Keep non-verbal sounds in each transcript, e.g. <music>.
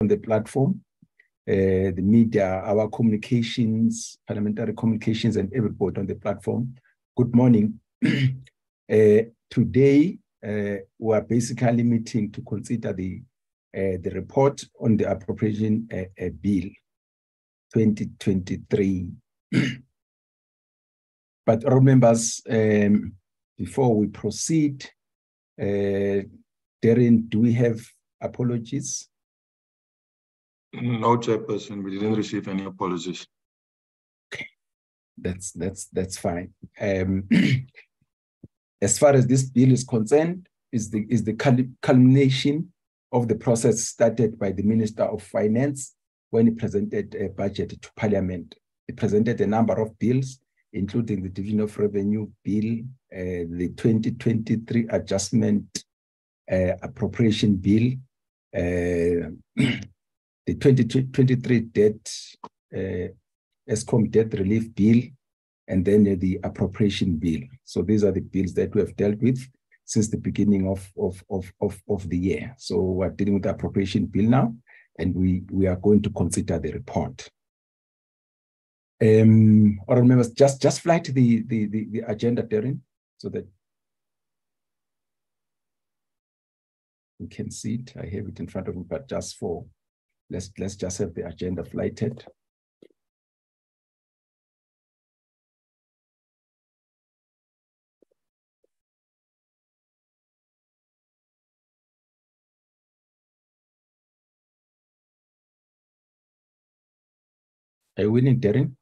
on the platform, uh, the media, our communications, parliamentary communications, and everybody on the platform. Good morning. <clears throat> uh, today, uh, we are basically meeting to consider the uh, the report on the appropriation uh, uh, bill 2023. <clears throat> but all members, um, before we proceed, Darren, do we have apologies? No, Chairperson, we didn't receive any apologies. Okay, that's that's that's fine. Um, <clears throat> as far as this bill is concerned, is the is the culmination of the process started by the Minister of Finance when he presented a budget to Parliament. He presented a number of bills, including the Division of Revenue Bill, uh, the 2023 Adjustment uh, Appropriation Bill, uh, <clears throat> the 2023 debt, uh, Eskom debt relief bill, and then uh, the appropriation bill. So these are the bills that we have dealt with since the beginning of, of, of, of, of the year. So we're dealing with the appropriation bill now, and we, we are going to consider the report. Um, or members, just, just fly to the, the, the, the agenda, Darren, so that we can see it. I have it in front of me, but just for Let's, let's just have the agenda flighted. Are you winning, Darren?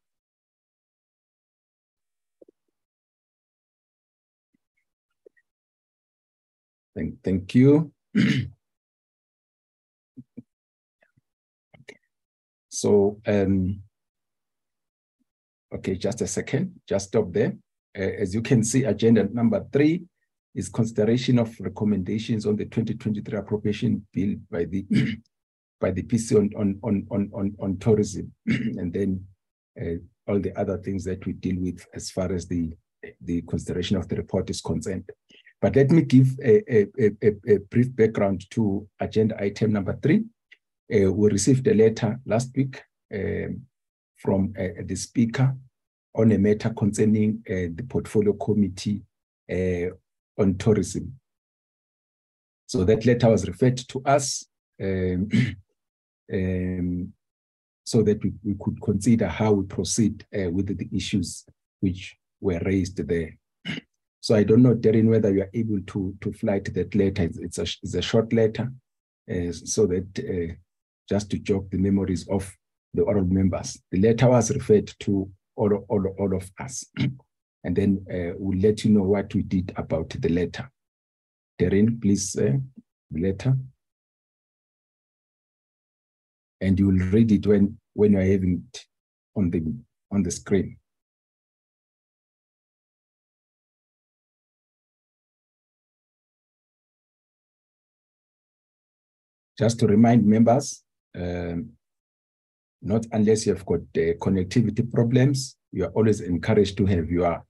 Thank, thank you. <clears throat> So, um, okay, just a second, just stop there. Uh, as you can see, agenda number three is consideration of recommendations on the 2023 appropriation bill by the <clears throat> by the PC on on on on on, on tourism, <clears throat> and then uh, all the other things that we deal with as far as the the consideration of the report is concerned. But let me give a, a, a, a brief background to agenda item number three, uh, we received a letter last week um, from uh, the speaker on a matter concerning uh, the portfolio committee on tourism. So that letter was referred to us um, <clears throat> um, so that we, we could consider how we proceed uh, with the issues which were raised there. <clears throat> So I don't know, Darren, whether you are able to to fly to that letter. It's, it's, a, it's a short letter, uh, so that uh, just to jog the memories of the oral members. The letter was referred to all, all, all of us. <clears throat> and then uh, we'll let you know what we did about the letter. Darren, please, uh, the letter. And you will read it when, when you're having it on the, on the screen. Just to remind members, um, not unless you've got uh, connectivity problems, you are always encouraged to have your,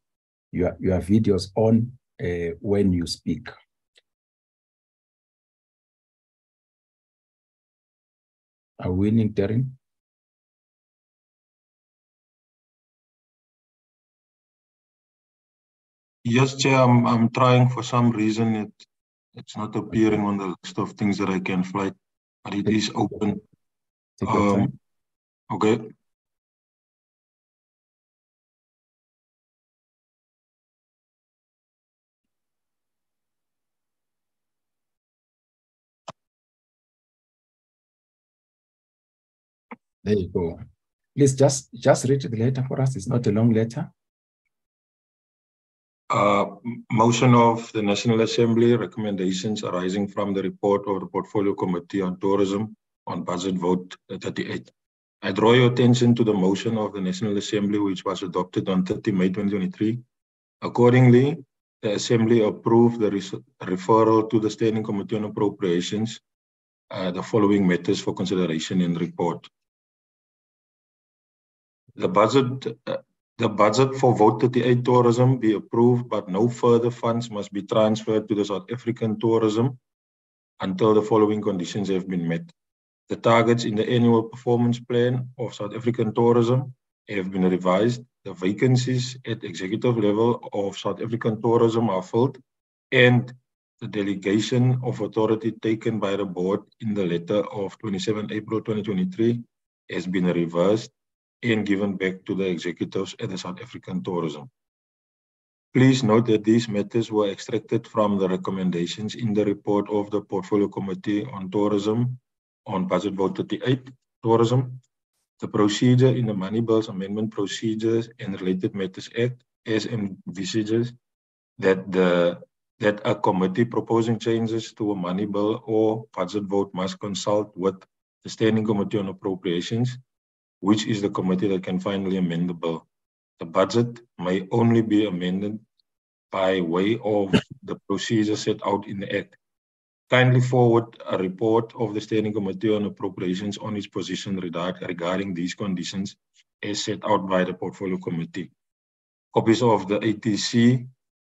your, your videos on uh, when you speak. Are we winning, Darren? Yes, Chair, I'm, I'm trying for some reason. It, it's not appearing on the list of things that I can flight, but it is open. Take your um, time. Okay. There you go. Please just just read the letter for us. It's not a long letter. Uh, motion of the National Assembly recommendations arising from the report of the Portfolio Committee on Tourism on budget vote 38. I draw your attention to the motion of the National Assembly, which was adopted on 30 May 2023. Accordingly, the Assembly approved the referral to the Standing Committee on Appropriations, uh, the following matters for consideration in report. The budget, uh, the budget for Vote 38 tourism be approved, but no further funds must be transferred to the South African tourism until the following conditions have been met. The targets in the annual performance plan of South African tourism have been revised. The vacancies at executive level of South African tourism are filled and the delegation of authority taken by the board in the letter of 27 April 2023 has been reversed and given back to the executives at the South African Tourism. Please note that these matters were extracted from the recommendations in the report of the Portfolio Committee on Tourism on Budget Vote 38, Tourism. The procedure in the Money Bills Amendment Procedures and Related Matters Act as envisages that the that a committee proposing changes to a money bill or budget vote must consult with the Standing Committee on Appropriations, which is the committee that can finally amend the bill. The budget may only be amended by way of the procedure set out in the Act. Kindly forward a report of the Standing Committee on Appropriations on its position regarding these conditions as set out by the Portfolio Committee. Copies of the ATC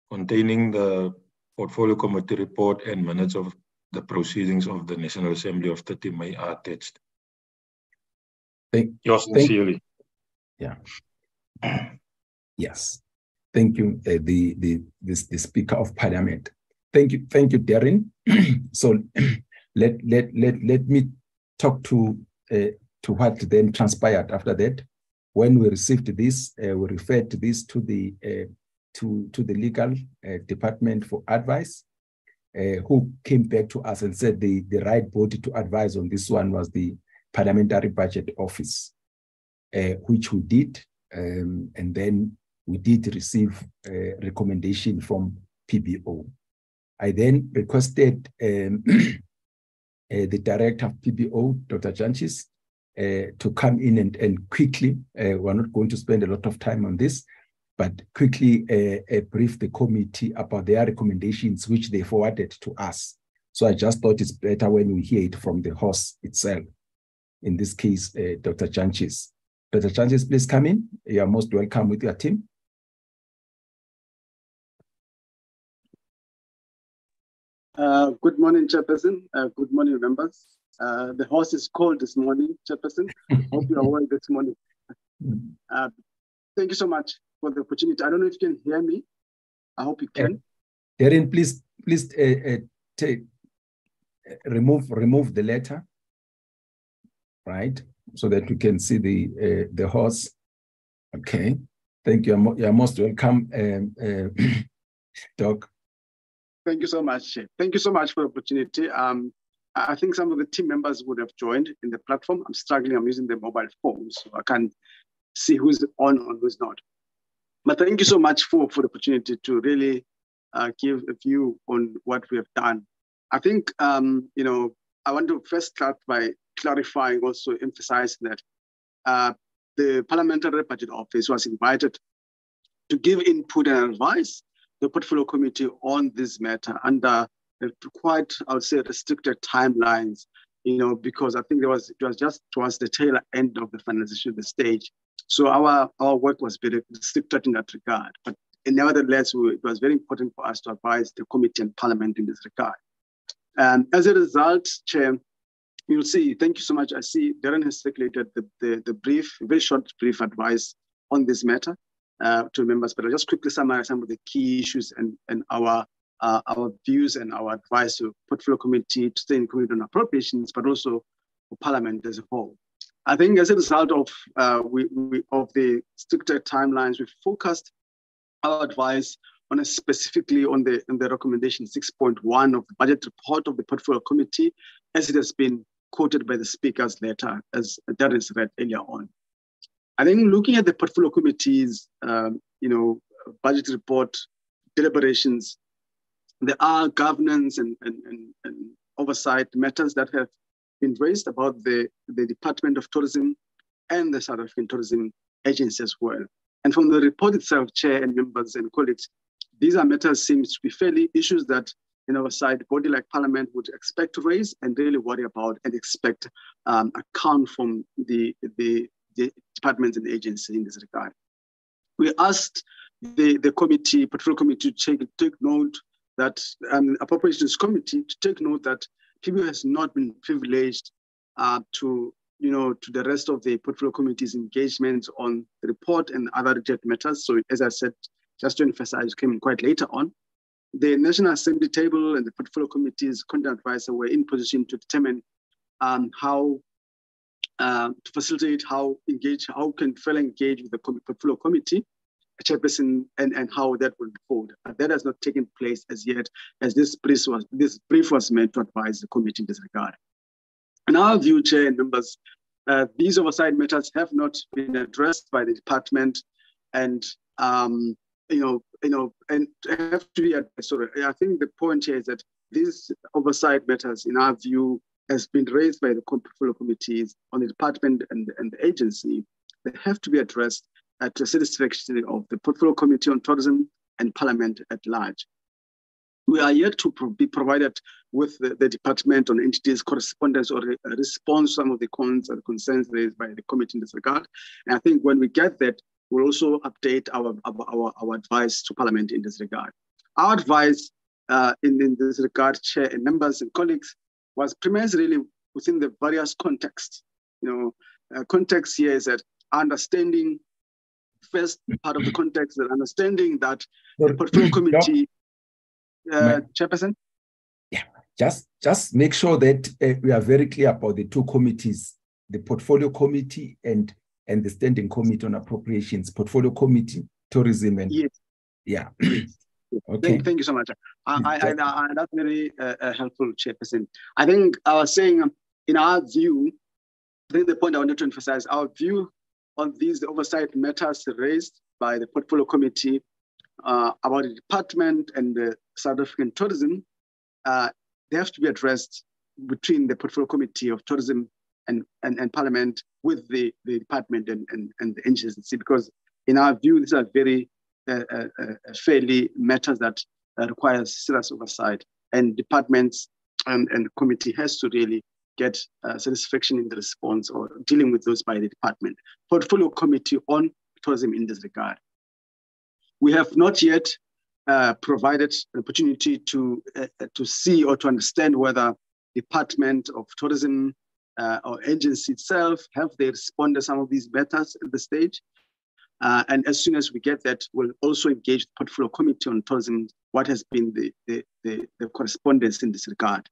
containing the Portfolio Committee report and minutes of the proceedings of the National Assembly of 30 May are attached. Thank, Yours sincerely. Yeah. Yes. Thank you, uh, the, the, the, the Speaker of Parliament. Thank you, thank you, Darren. <clears throat> so <clears throat> let, let, let, let me talk to, uh, to what then transpired after that. When we received this, uh, we referred this to the uh, to, to the legal uh, department for advice, uh, who came back to us and said the, the right body to advise on this one was the Parliamentary Budget Office, uh, which we did. Um, and then we did receive a recommendation from PBO. I then requested um, <clears throat> uh, the director of PBO, Dr. Jantjies, uh, to come in and, and quickly, uh, we're not going to spend a lot of time on this, but quickly brief the committee about their recommendations, which they forwarded to us. So I just thought it's better when we hear it from the horse itself. In this case, uh, Dr. Jantjies. Dr. Jantjies, please come in. You are most welcome with your team. Uh, good morning, Chairperson. Uh, good morning, members. Uh, the horse is cold this morning, Chairperson. <laughs> Hope you are well this morning. Uh, thank you so much for the opportunity. I don't know if you can hear me. I hope you can. Darren, please, please uh, uh, take, uh, remove remove the letter, right, so that we can see the uh, the horse. Okay, thank you. You're most welcome, um, uh, <clears throat> Doc. Thank you so much. Thank you so much for the opportunity. Um, I think some of the team members would have joined in the platform. I'm struggling. I'm using the mobile phone, so I can't see who's on and who's not. But thank you so much for, for the opportunity to really uh, give a view on what we have done. I think, um, you know, I want to first start by clarifying, also emphasizing that uh, the Parliamentary Budget Office was invited to give input and advice the Portfolio Committee on this matter under quite, I would say, restricted timelines, you know, because I think there was, it was just towards the tail end of the finalization of the stage. So our, our work was very restricted in that regard. But nevertheless, we, it was very important for us to advise the committee and parliament in this regard. And as a result, Chair, you'll see, thank you so much. I see Darren has circulated the, the, the brief, very short brief advice on this matter uh, to members, but I'll just quickly summarize some of the key issues and, and our uh, our views and our advice to portfolio committee, to standing committee on appropriations, but also for parliament as a whole. I think as a result of uh, we, we, of the stricter timelines, we focused our advice on specifically on the on the recommendation 6.1 of the budget report of the portfolio committee, as it has been quoted by the speaker's letter, as is read earlier on. I think looking at the portfolio committee's um, you know budget report deliberations, there are governance and, and, and, and oversight matters that have been raised about the, the Department of Tourism and the South African Tourism Agency as well. And from the report itself, Chair and members and colleagues, these are matters seems to be fairly issues that in our side, body like Parliament would expect to raise and really worry about and expect um, account from the, the, the departments and agency in this regard. We asked the, the committee, portfolio committee, to take, take note that um, appropriations committee to take note that PBO has not been privileged uh, to you know to the rest of the portfolio committee's engagement on the report and other reject matters. So as I said, just to emphasize, came in quite later on. The National Assembly table and the portfolio committee's content advisor were in position to determine um, how uh, to facilitate how engage, how can fellow engage with the portfolio committee chairperson and, and how that will unfold. Uh, that has not taken place as yet, as this brief was this brief was meant to advise the committee in this regard. In our view, Chair and members, uh, these oversight matters have not been addressed by the department, and um, you know, you know, and have to be addressed. So I think the point here is that these oversight matters, in our view, has been raised by the portfolio committees on the department and, and the agency. They have to be addressed at the satisfaction of the Portfolio Committee on Tourism and Parliament at large. We are yet to pro be provided with the, the, department on entities correspondence or a response to some of the cons and concerns raised by the committee in this regard. And I think when we get that, we'll also update our, our, our advice to Parliament in this regard. Our advice uh, in, in this regard, Chair and members and colleagues, was premised really within the various contexts. You know, uh, context here is that understanding first part of the context, the understanding that the portfolio committee, uh, Chairperson? Yeah, just, just make sure that uh, we are very clear about the two committees, the portfolio committee and, and the standing committee on appropriations, portfolio committee, tourism and yes. yeah. Okay. Thank, thank, you so much. I, I, I, that's very uh, uh, helpful, Chairperson. I think I was saying, um, in our view, I think the point I wanted to emphasize, our view on these oversight matters raised by the portfolio committee uh, about the department and the South African tourism, uh, they have to be addressed between the portfolio committee of tourism and, and, and parliament with the, the department and, and, and the agency, because in our view, these are very fairly matters that uh, requires serious oversight and departments and, and the committee has to really get uh, satisfaction in the response or dealing with those by the department. Portfolio committee on tourism in this regard. We have not yet uh, provided an opportunity to, uh, to see or to understand whether Department of Tourism uh, or agency itself have they responded to some of these matters at the stage. Uh, and as soon as we get that, we'll also engage the portfolio committee on tourism, what has been the, the, the, the correspondence in this regard.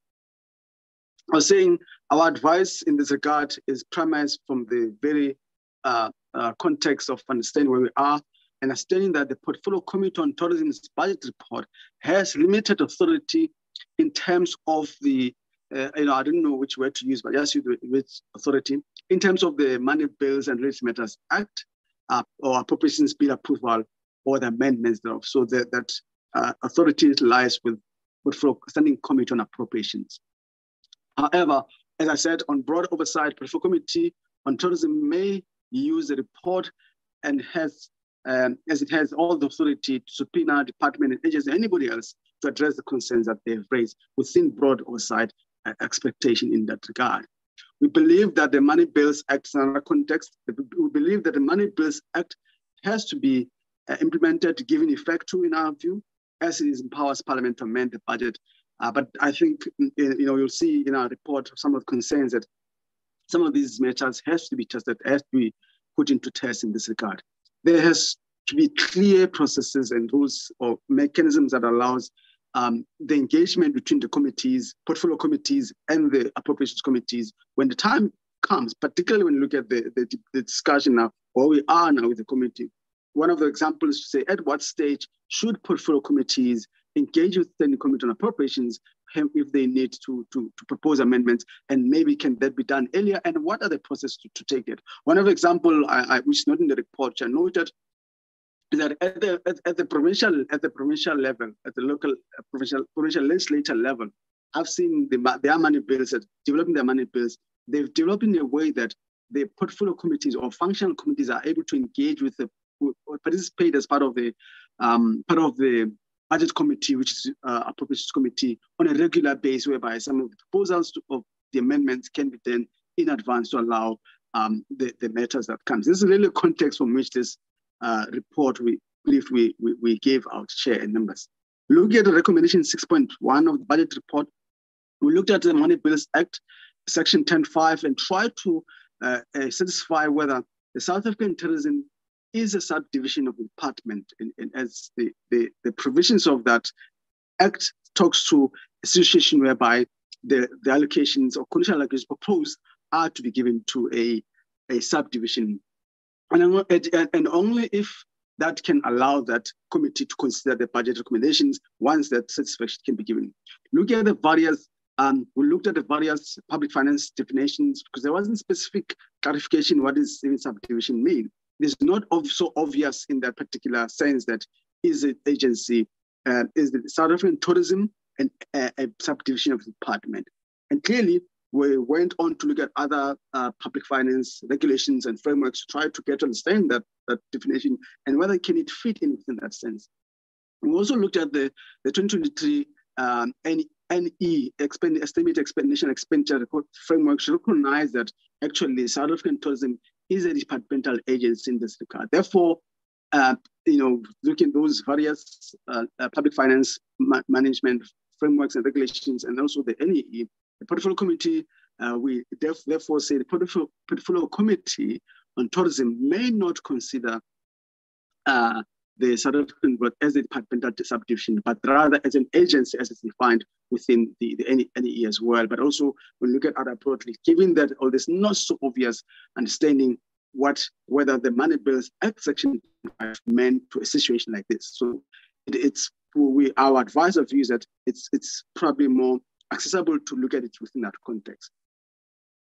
I was saying our advice in this regard is premised from the very uh, uh, context of understanding where we are, and understanding that the Portfolio Committee on Tourism's budget report has limited authority in terms of the, uh, you know, I don't know which word to use, but just with authority, in terms of the Money Bills and Related Matters Act uh, or Appropriations Bill approval or the amendments thereof. So that, that uh, authority lies with Portfolio Standing Committee on Appropriations. However, as I said, on broad oversight, Portfolio Committee on Tourism may use the report and has, um, as it has all the authority to subpoena department and agency, anybody else to address the concerns that they've raised within broad oversight uh, expectation in that regard. We believe that the Money Bills Act is another context. We believe that the Money Bills Act has to be uh, implemented, given effect to, in our view, as it empowers Parliament to amend the budget uh, but I think you know you'll see in our report some of the concerns that some of these measures has to be tested, has to be put into test in this regard. There has to be clear processes and rules or mechanisms that allows um, the engagement between the committees, portfolio committees, and the appropriations committees when the time comes, particularly when you look at the, the, the discussion now, where we are now with the committee. One of the examples to say at what stage should portfolio committees engage with the committee on appropriations if they need to, to, to propose amendments and maybe can that be done earlier and what are the processes to, to take it. One of the example I, I, which is not in the report I noted that at the, at, at, the provincial at the provincial level, at the local uh, provincial provincial legislature level, I've seen the, their money bills, that developing their money bills, they've developed in a way that the portfolio committees or functional committees are able to engage with the participate as part of the um, part of the budget committee, which is uh, appropriations committee, on a regular basis, whereby some of the proposals to, of the amendments can be done in advance to allow um, the, the matters that comes. This is really a context from which this uh, report we believe we, we, we gave out share and numbers. Looking at the recommendation 6.1 of the budget report, we looked at the Money Bills Act. Section 10.5 and try to uh, uh, satisfy whether the South African Tourism is a subdivision of the department, and, and as the, the, the provisions of that act talks to a situation whereby the, the allocations or conditional allocations proposed are to be given to a, a subdivision. And, and only if that can allow that committee to consider the budget recommendations once that satisfaction can be given. Looking at the various, um, we looked at the various public finance definitions because there wasn't specific clarification what does even subdivision mean. It is not so obvious in that particular sense that is an agency, uh, is the South African tourism and a, a subdivision of the department. And clearly, we went on to look at other uh, public finance regulations and frameworks to try to get to understand that, that definition and whether can it fit in within that sense. We also looked at the, the 2023 um, NE, expend, estimated expenditure expenditure framework to recognize that actually South African tourism is a departmental agency in this regard. Therefore, uh, you know, looking at those various uh, uh, public finance ma management frameworks and regulations, and also the NEE, the portfolio committee, uh, we therefore say the portfolio, portfolio committee on tourism may not consider uh, the South African Board as a departmental subdivision, but rather as an agency as it's defined within the, the NEE as well. But also when look at other broadly, given that all this not so obvious understanding what whether the money bills Act Section 5 meant to a situation like this. So it, it's we our advisor views that it's it's probably more accessible to look at it within that context.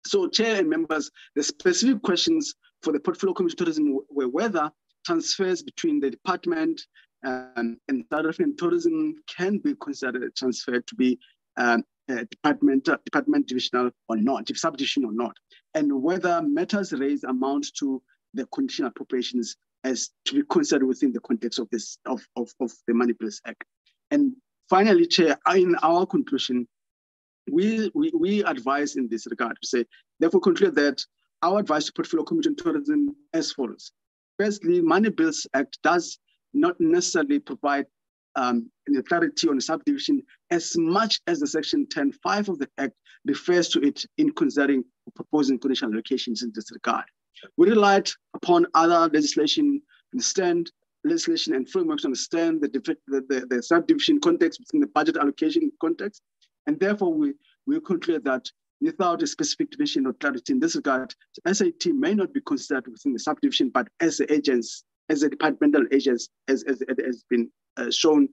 So chair and members, the specific questions for the portfolio committee tourism were whether transfers between the department um, and South African tourism can be considered a transfer to be um, department, uh, department divisional or not, if subdivision or not, and whether matters raised amount to the conditional appropriations as to be considered within the context of this of, of, of the Money Act. And finally, Chair, in our conclusion, we, we, we advise in this regard to say, therefore conclude that our advice to Portfolio Committee on Tourism as follows. Firstly, Money Bills Act does not necessarily provide um, clarity on subdivision as much as the section 10.5 of the Act refers to it in considering proposing conditional allocations in this regard. We relied upon other legislation, understand legislation and frameworks understand the, the, the, the subdivision context within the budget allocation context. And therefore, we, we conclude that without a specific division or clarity in this regard, SAT may not be considered within the subdivision, but as the agents, as a departmental agents, as, as, as has been uh, shown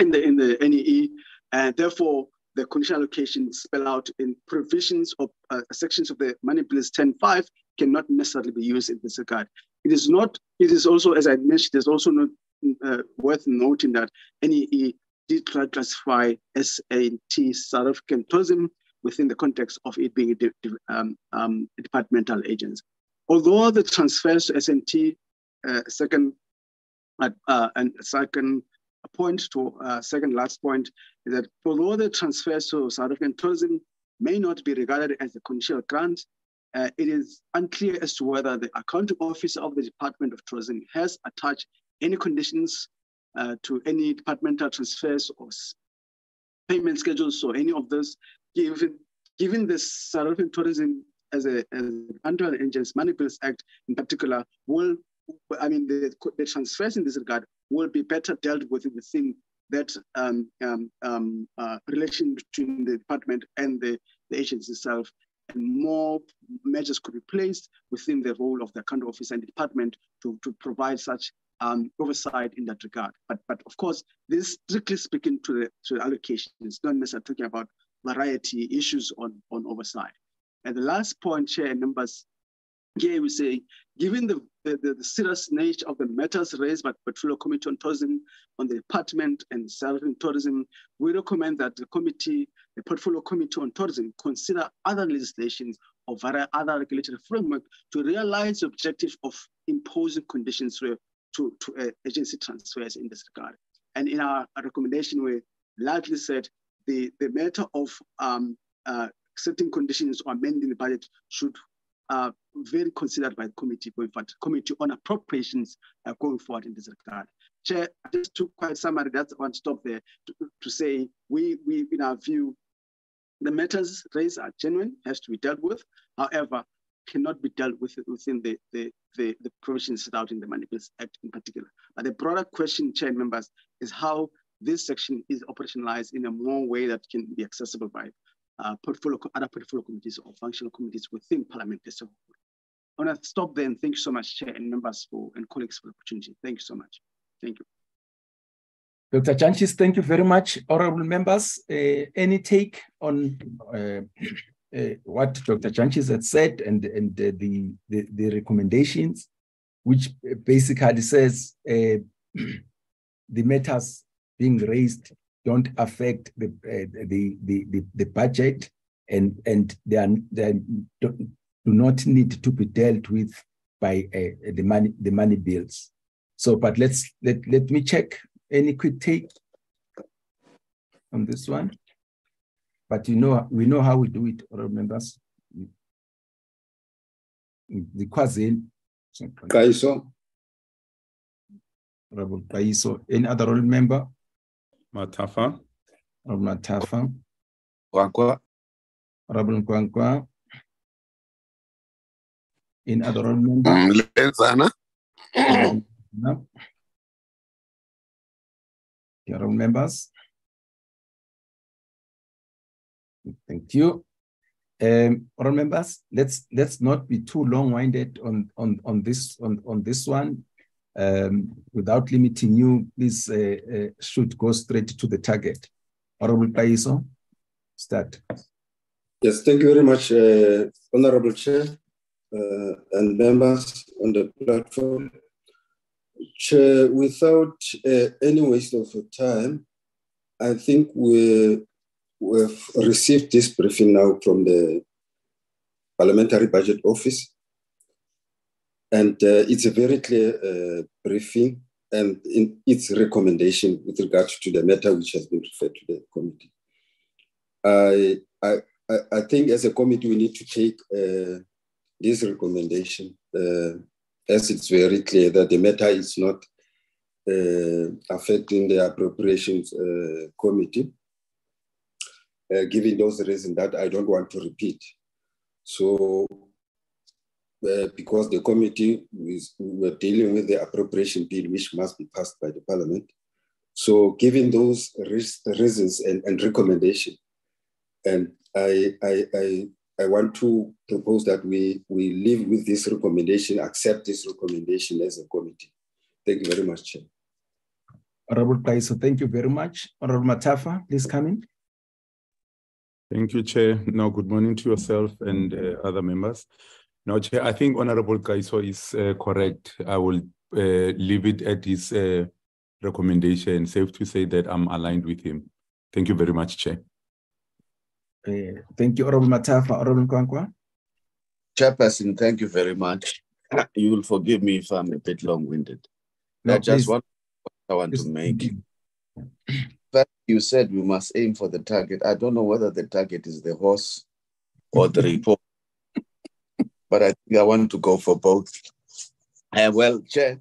in the in the NEE, and therefore the conditional allocation spell out in provisions of uh, sections of the money bills 10.5 cannot necessarily be used in this regard. It is not, it is also, as I mentioned, it's also not uh, worth noting that NEE did try to classify SAT South African tourism within the context of it being a, um, um, departmental agents. Although the transfers to SAT, uh, second uh, and second point to uh, second last point is that although the transfers to South African tourism may not be regarded as a conditional grant, uh, it is unclear as to whether the accounting officer of the Department of Tourism has attached any conditions uh, to any departmental transfers or payment schedules or any of those, given, given the South Tourism as a as under the Engines Bills Act in particular will I mean the, the transfers in this regard will be better dealt with within that um, um, um, uh, relation between the department and the, the agency itself. And more measures could be placed within the role of the country office and department to, to provide such um, oversight in that regard. But, but of course, this strictly speaking to the, to the allocation, it's not necessarily talking about variety issues on, on oversight. And the last point, Chair and members, here we say, given the, the, the, serious nature of the matters raised by the Portfolio Committee on Tourism on the department and Southern Tourism, we recommend that the committee, the Portfolio Committee on Tourism, consider other legislations or other regulatory framework to realize the objective of imposing conditions to, to, to uh, agency transfers in this regard. And in our recommendation, we largely said the, the matter of um, uh, setting conditions or amending the budget should uh, very considered by the committee going forward, committee on appropriations uh, going forward in this regard. Chair, just to quite summary, that's one stop there to, to say we, we, in our view, the matters raised are genuine, has to be dealt with. However, cannot be dealt with within the, the, the, the provisions set out in the Money Bills Act in particular. But the broader question, chair members, is how this section is operationalized in a more way that can be accessible by uh, portfolio, other portfolio committees or functional committees within Parliament. I want to stop there and thank you so much, Chair and members for and colleagues for the opportunity. Thank you so much. Thank you. Dr. Jantjies, thank you very much. Honorable members, uh, any take on uh, uh, what Dr. Jantjies had said and, and the, the, the recommendations, which basically says uh, <clears throat> the matters being raised don't affect the, uh, the, the, the, the, budget and, and they, are, they do not need to be dealt with by uh, the, money, the money bills. So, but let's let, let me check any quick take on this one. But you know, we know how we do it, all members. The Kwazin. Kaiso. Honorable Kaiso. Any other role member? Matafa. Honorable Matafa. Kwankwa. Honorable Kwankwa. Any other role member? Lenzana. No. Honorable members. Thank you. Um, members, let's let's not be too long-winded on on on this on on this one. Um, without limiting you, please uh, uh, should go straight to the target. Honorable Kaiso, start. Yes, thank you very much, uh, Honorable Chair uh, and members on the platform. Chair, without uh, any waste of time, I think we We've received this briefing now from the Parliamentary Budget Office. And uh, it's a very clear uh, briefing and in its recommendation with regard to the matter which has been referred to the committee. I, I, I think as a committee, we need to take uh, this recommendation uh, as it's very clear that the matter is not uh, affecting the appropriations uh, committee uh, given those reasons that I don't want to repeat. So, uh, because the committee is dealing with the appropriation bill, which must be passed by the parliament. So, given those reasons and, and recommendation, and I, I, I, I want to propose that we, we live with this recommendation, accept this recommendation as a committee. Thank you very much, Chair. Honorable Kaiso, thank you very much. Honorable Matafa, please come in. Thank you, Chair. Now, good morning to yourself and uh, other members. Now, Chair, I think Honorable Kaiso is uh, correct. I will uh, leave it at his uh, recommendation. Safe to say that I'm aligned with him. Thank you very much, Chair. Uh, thank you, Honorable Matafa. Honorable Kwankwa. Chairperson, thank you very much. <clears throat> You will forgive me if I'm a bit long-winded. No, I just want I want please. to make but you said we must aim for the target. I don't know whether the target is the horse or the <laughs> report, but I think I want to go for both. Uh, well, Chair,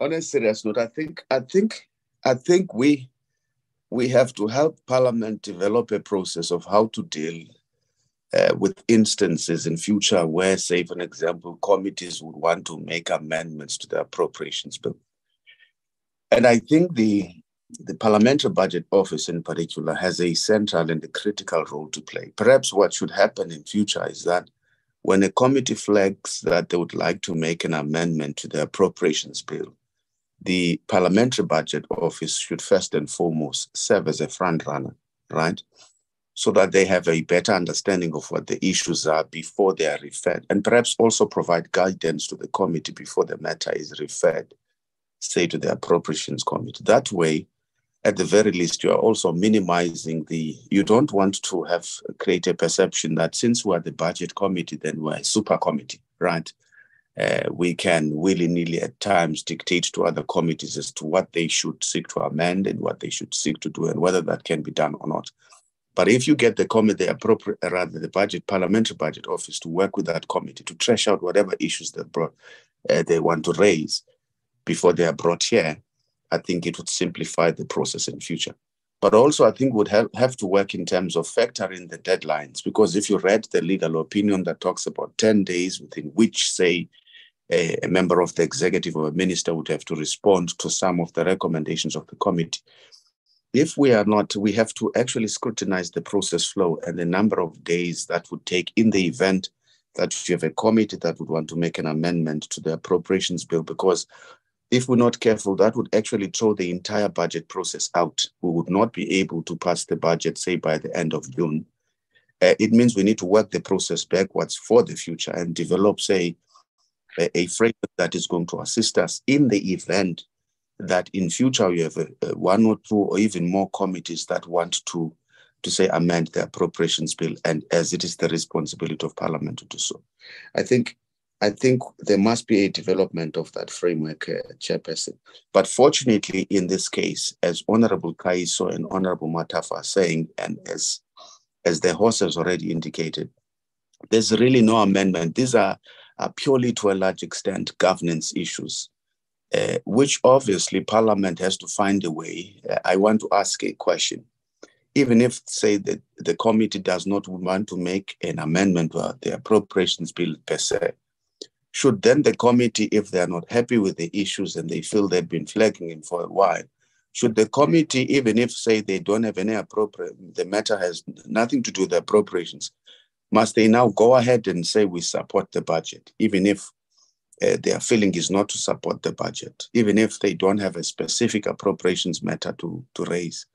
on a serious note, I think I think I think we we have to help Parliament develop a process of how to deal uh, with instances in future where, say, for example, committees would want to make amendments to the appropriations bill. And I think the the Parliamentary Budget Office in particular has a central and a critical role to play. Perhaps what should happen in future is that when a committee flags that they would like to make an amendment to the appropriations bill, the Parliamentary Budget Office should first and foremost serve as a front runner, right? So that they have a better understanding of what the issues are before they are referred, and perhaps also provide guidance to the committee before the matter is referred, say, to the Appropriations Committee. That way, at the very least, you are also minimizing the, you don't want to have create a perception that since we're the budget committee, then we're a super committee, right? Uh, we can willy nilly at times dictate to other committees as to what they should seek to amend and what they should seek to do and whether that can be done or not. But if you get the committee, the appropriate, rather the budget, parliamentary budget office to work with that committee to trash out whatever issues they brought, uh, they want to raise before they are brought here, I think it would simplify the process in future. But also, I think would have, have to work in terms of factoring the deadlines, because if you read the legal opinion that talks about 10 days within which, say, a, a member of the executive or a minister would have to respond to some of the recommendations of the committee. If we are not, we have to actually scrutinize the process flow and the number of days that would take in the event that you have a committee that would want to make an amendment to the appropriations bill, because if we're not careful, that would actually throw the entire budget process out. We would not be able to pass the budget, say, by the end of June. Uh, it means we need to work the process backwards for the future and develop, say, a, a framework that is going to assist us in the event that in future we have a, a one or two or even more committees that want to to say amend the appropriations bill and as it is the responsibility of parliament to do so i think i think there must be a development of that framework uh, chairperson but fortunately in this case as honorable kaiso and honorable matafa are saying and as as the host has already indicated there's really no amendment these are, are purely to a large extent governance issues uh, which obviously Parliament has to find a way. Uh, I want to ask a question. Even if, say, that the committee does not want to make an amendment to the appropriations bill per se, should then the committee, if they are not happy with the issues and they feel they've been flagging it for a while, should the committee, even if, say, they don't have any appropriate, the matter has nothing to do with the appropriations, must they now go ahead and say we support the budget, even if uh, their feeling is not to support the budget, even if they don't have a specific appropriations matter to, to raise,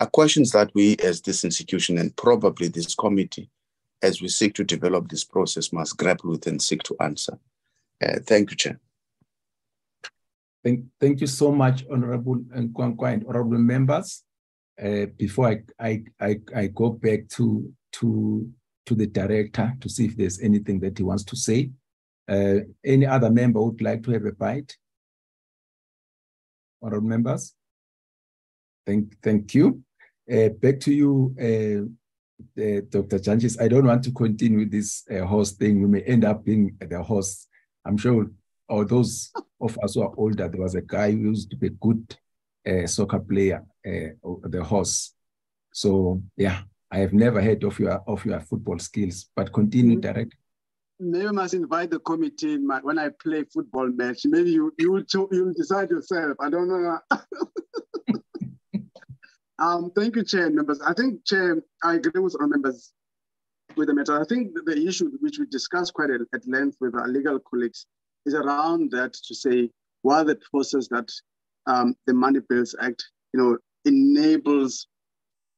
are questions that we as this institution and probably this committee, as we seek to develop this process, must grapple with and seek to answer. Uh, thank you, Chair. Thank, thank you so much, Honorable Kwankwa and Honorable members. Uh, before I, I, I, I go back to, to, to the director to see if there's anything that he wants to say, uh, any other member would like to have a bite? Honorable members? Thank, thank you. Uh, back to you, uh, uh Dr. Jantjies. I don't want to continue with this uh, host thing. We may end up being the host. I'm sure, or those <laughs> of us who are older, there was a guy who used to be a good uh, soccer player, the host. So yeah, I have never heard of your of your football skills, but continue, mm direct maybe I must invite the committee my, when I play football match. Maybe you you will you will decide yourself. I don't know. <laughs> um, thank you, Chair members. I think, Chair, I agree with our members with the matter. I think the issue which we discussed quite at length with our legal colleagues is around that to say what the process that um, the Money Bills Act, you know, enables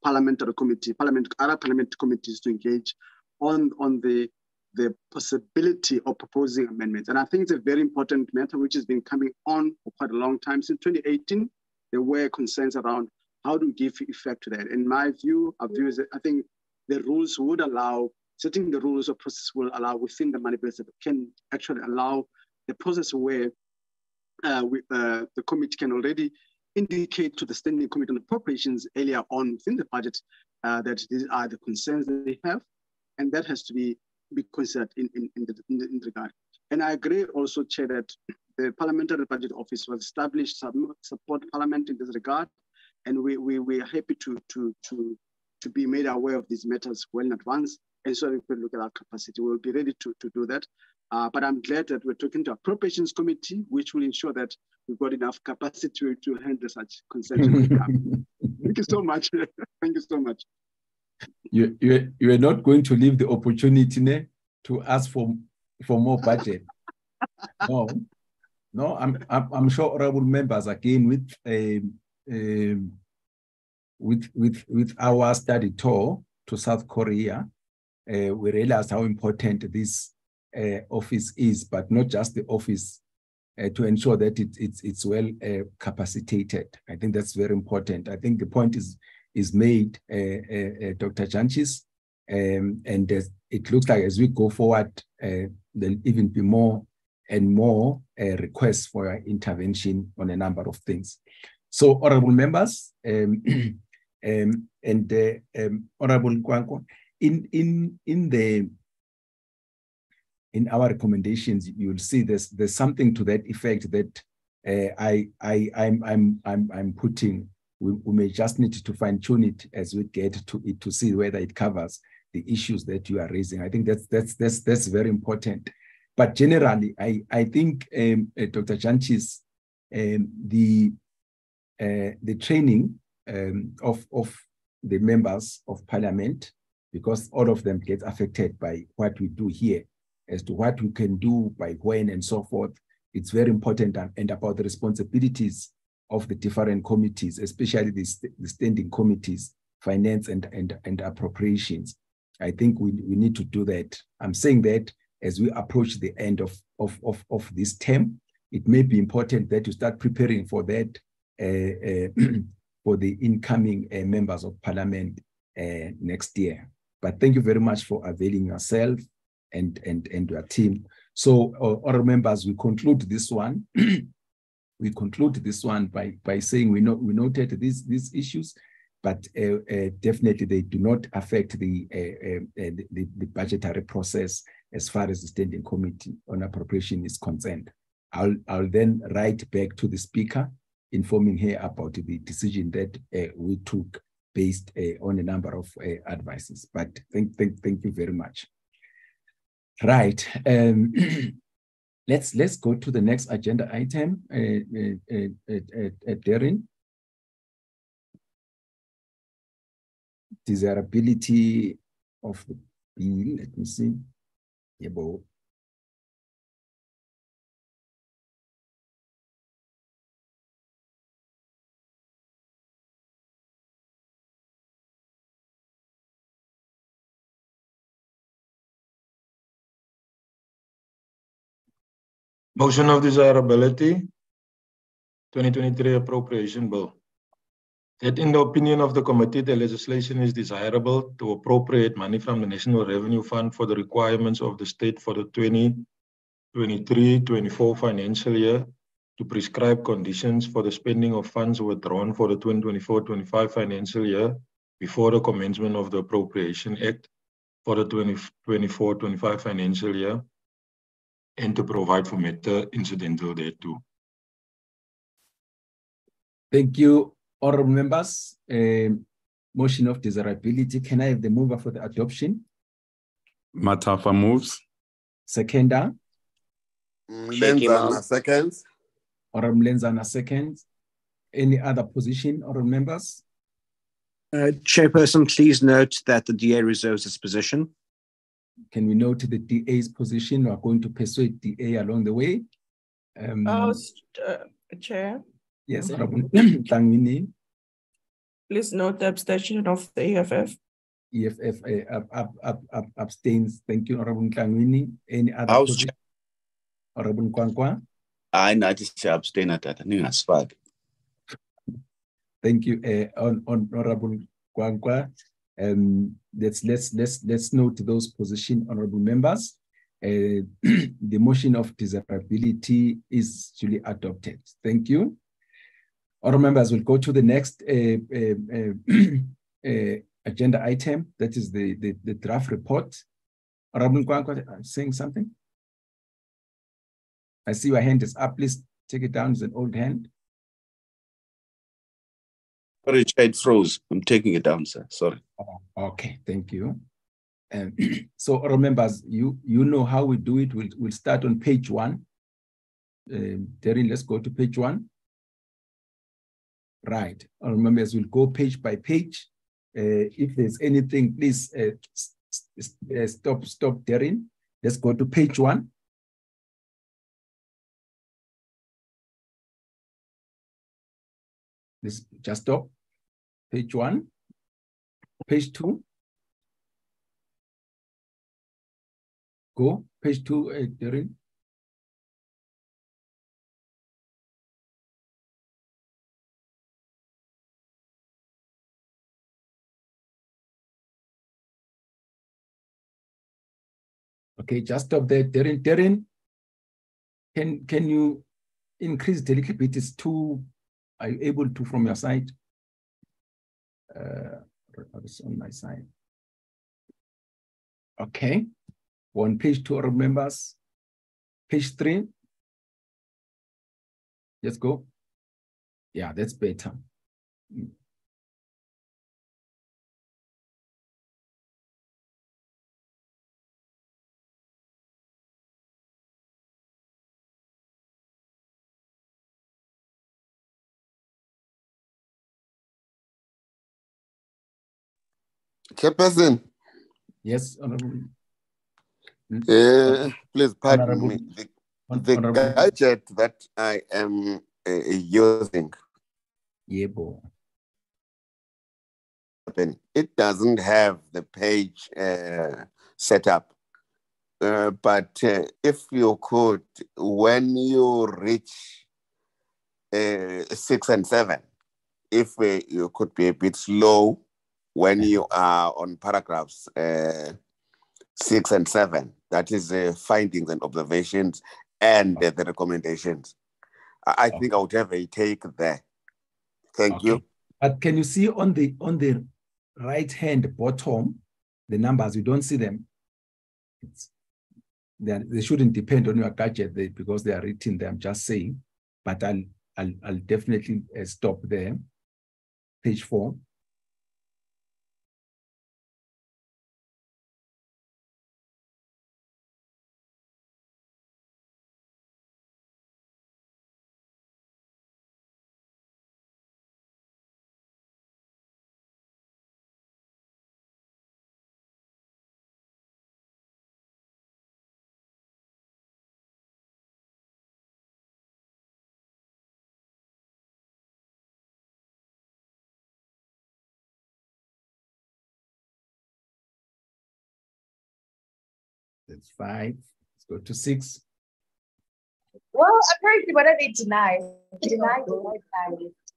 parliamentary committee, parliament, other parliamentary committees to engage on on the the possibility of proposing amendments. And I think it's a very important matter which has been coming on for quite a long time. Since 2018, there were concerns around how to give effect to that. In my view, our view is that I think the rules would allow, setting the rules of process will allow within the manifesto can actually allow the process where uh, we, uh, the committee can already indicate to the Standing Committee on Appropriations earlier on within the budget uh, that these are the concerns that they have. And that has to be be considered in, in, in, the, in, the, in regard. And I agree also, Chair, that the Parliamentary Budget Office was established to support Parliament in this regard. And we, we, we are happy to, to, to, to be made aware of these matters well in advance. And so we could look at our capacity. We'll be ready to, to do that. Uh, but I'm glad that we're talking to appropriations committee, which will ensure that we've got enough capacity to handle such concerns. <laughs> Thank you so much. <laughs> Thank you so much you, you, you are not going to leave the opportunity ne, to ask for, for more budget. <laughs> no, no, I'm, I'm, I'm sure honorable members again with, um, um, with, with, with our study tour to South Korea, uh, we realized how important this uh, office is, but not just the office, uh, to ensure that it, it's, it's well uh, capacitated. I think that's very important. I think the point is is made, uh, uh, Dr. Jantjies, Um, and it looks like as we go forward, there'll even be more and more requests for intervention on a number of things. So, honorable members, um, <clears throat> um, and um, honorable Kwankwa, in in in the in our recommendations, you'll see there's there's something to that effect that uh, I I I'm I'm I'm I'm putting we, we may just need to fine tune it as we get to it to see whether it covers the issues that you are raising. I think that's that's that's that's very important. But generally, I I think um, uh, Dr. Jantjies, um, the uh, the training um, of of the members of parliament, because all of them get affected by what we do here, as to what we can do by when and so forth. It's very important and, and about the responsibilities of the different committees, especially the, st the standing committees, finance and, and, and appropriations. I think we, we need to do that. I'm saying that as we approach the end of, of, of, of this term, it may be important that you start preparing for that <clears throat> for the incoming uh, members of parliament next year. But thank you very much for availing yourself and, and, and your team. So, uh, members, we conclude this one. <clears throat> we conclude this one by, by saying we, know, we noted these, these issues but uh, uh, definitely they do not affect the, uh, the, the, budgetary process as far as the standing committee on appropriation is concerned. I'll, I'll then write back to the speaker, informing her about the decision that we took based on a number of advices. But thank, thank, thank you very much. Right. Um, <clears throat> let's let's go to the next agenda item, uh, uh, uh, Darren. desirability of the bill. Let me see. Yebo. Motion of desirability, 2023 appropriation bill. That in the opinion of the committee, the legislation is desirable to appropriate money from the National Revenue Fund for the requirements of the state for the 2023-24 financial year to prescribe conditions for the spending of funds withdrawn for the 2024-25 financial year before the commencement of the Appropriation Act for the 2024-25 financial year and to provide for matter incidental thereto. Thank you, Honorable members, uh, motion of desirability. Can I have the mover for the adoption? Matafa moves. Seconder. Lenzana seconds. Honorable Lenzana seconds. Any other position, honorable members? Uh, Chairperson, please note that the DA reserves its position. Can we note the DA's position? We are going to persuade DA along the way. Um, oh, uh, Chair. Yes, Tlangwini. <clears throat> Please note the abstention of the EFF. EFF uh, up, up, up, up, abstains. Thank you, Honorable Tlangwini. Any other House Chair. Honorable Kwankwa? I nathi siya-abstaina tata ningasifaki. Thank you, uh, on, on Honorable Kwankwa. Um, let's let's let's let's note those position, honorable members. Uh, <clears throat> the motion of desirability is duly adopted. Thank you. All members will go to the next uh, uh, <clears throat> uh, agenda item. That is the, the, the draft report. Honorable Kwankwa saying something? I see your hand is up. Please take it down. It's an old hand. Sorry, it froze. I'm taking it down, sir. Sorry. Oh, okay, thank you. Um, <clears throat> so, all members, you you know how we do it. We'll, we'll start on page one. Um, Terry, let's go to page one. Right. Remember, as we'll go page by page. Uh, if there's anything, please uh, uh, stop, stop, Darren. Let's go to page one. Just stop. Page one. Page two. Go. Page two, uh, Darren. Okay, just stop there. Darren, Darren, can, can you increase the little bit? It's too, are you able to from your side? Uh, it's on my side. Okay, one page two members. Page three. Let's go. Yeah, that's better. Chairperson. Yes, Honorable. Uh, please pardon Honorable. me. The, the gadget that I am uh, using. Yebo. It doesn't have the page uh, set up. Uh, but uh, if you could, when you reach uh, six and seven, if you could be a bit slow when you are on paragraphs uh, six and seven, that is uh, findings and observations and uh, the recommendations. I, I think I would have a take there. Thank okay. you. But can you see on the on the right hand bottom the numbers? You don't see them. They, they shouldn't depend on your gadget they, because they are written there. I'm just saying, but I'll I'll, I'll definitely uh, stop there. Page four. That's five. Let's go to six. Well, apparently, what they deny? Deny, deny,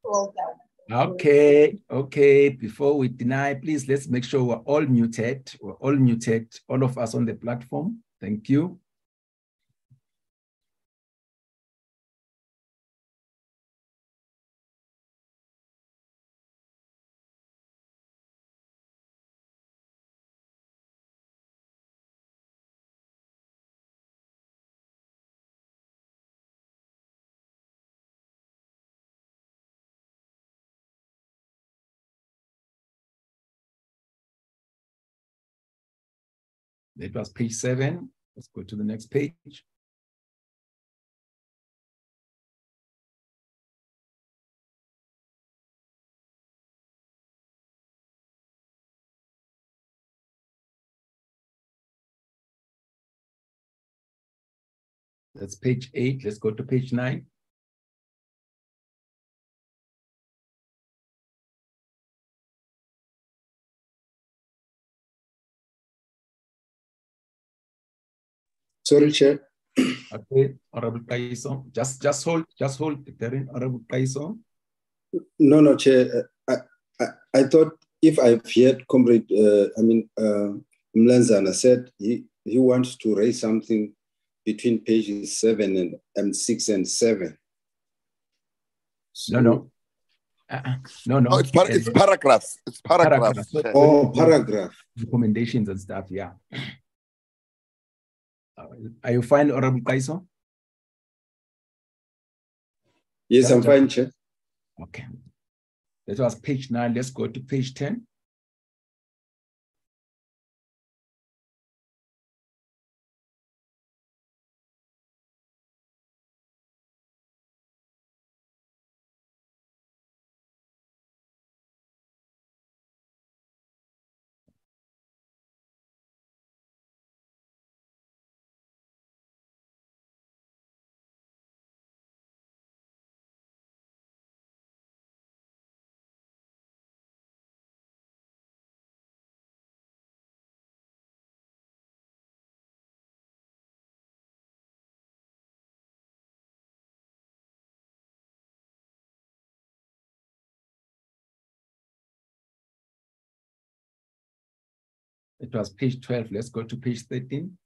deny. Okay, okay. Before we deny, please let's make sure we're all muted. We're all muted, all of us on the platform. Thank you. That was page seven. Let's go to the next page. That's page eight. Let's go to page nine. Sorry, Chair. Okay, Honorable Kaiso. Just, just hold, just hold, Terry, Honorable Kaiso. No, no, Chair. I, I, I thought if I've heard Comrade, uh, I mean, uh, Mlenzana said he, he wants to raise something between pages seven and, and six and seven. So, no, no. Uh, no, no. Oh, it's, par it's paragraphs. It's paragraphs. paragraphs. Oh, paragraph. Recommendations and stuff, yeah. Are you fine, Honorable Kaiso? Yes, I'm fine, Chair. Okay. That was page nine. Let's go to page 10. Was page 12. Let's go to page 13.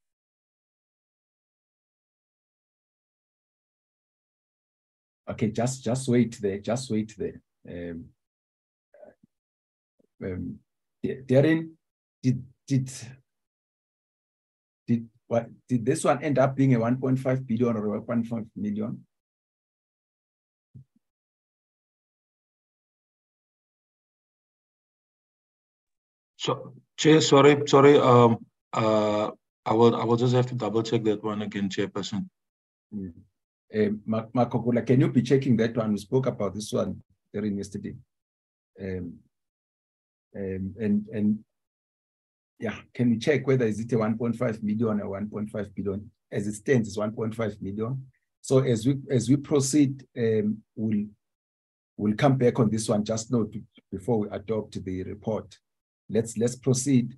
Okay, just just wait there. Just wait there. Um, um, Darren, did did did what did this one end up being a 1.5 billion or 1.5 million? So, Chair, sorry, sorry. Um, uh, I will, I will just have to double check that one again, Chairperson. Mm. Uh, Makogula, can you be checking that one? We spoke about this one during yesterday. Um, um, and and yeah, can you check whether is it a 1.5 million or 1.5 billion? As it stands, it's 1.5 million. So as we as we proceed, um, we'll we'll come back on this one. Just note before we adopt the report. Let's let's proceed.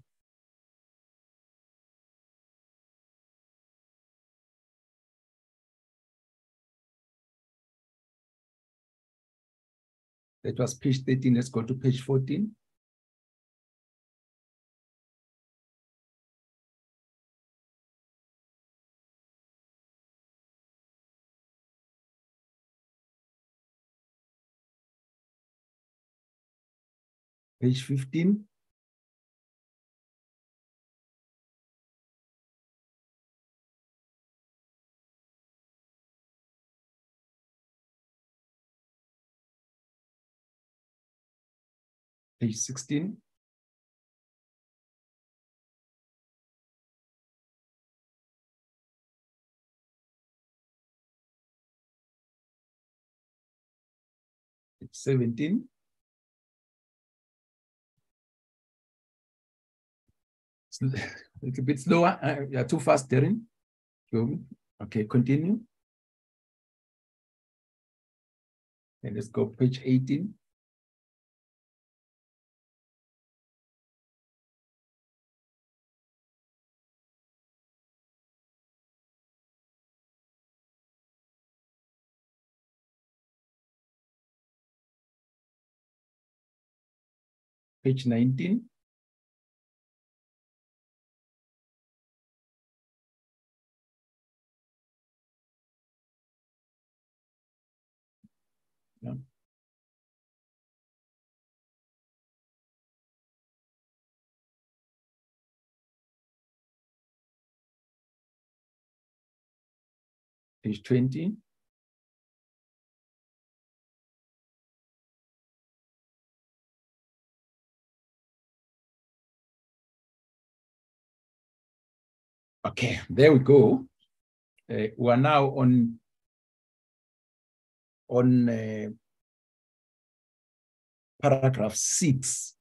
That was page 13. Let's go to page 14. Page 15. Page 16. Page 17. <laughs> a little bit slower. Uh, you're too fast, Darren. Okay, continue. And let's go page 18. Page 19. Yeah. Page 20. Okay, there we go. Uh, we are now on on uh, paragraph six.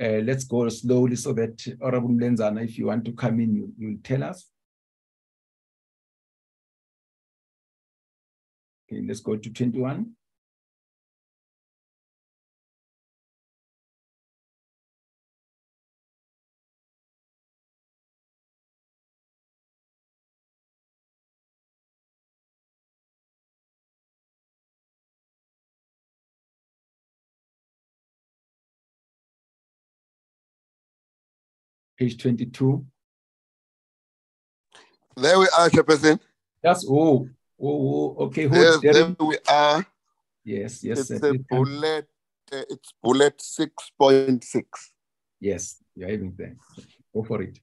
Uh, let's go slowly so that Honorable Mlenzana, if you want to come in, you, you'll tell us. Okay, let's go to 21. Page 22. There we are, Chairperson. That's oh, oh, oh okay. Yes, there we are. Yes, yes. It's a bullet. Uh, it's bullet six point six. Yes, you're having there. Go for it.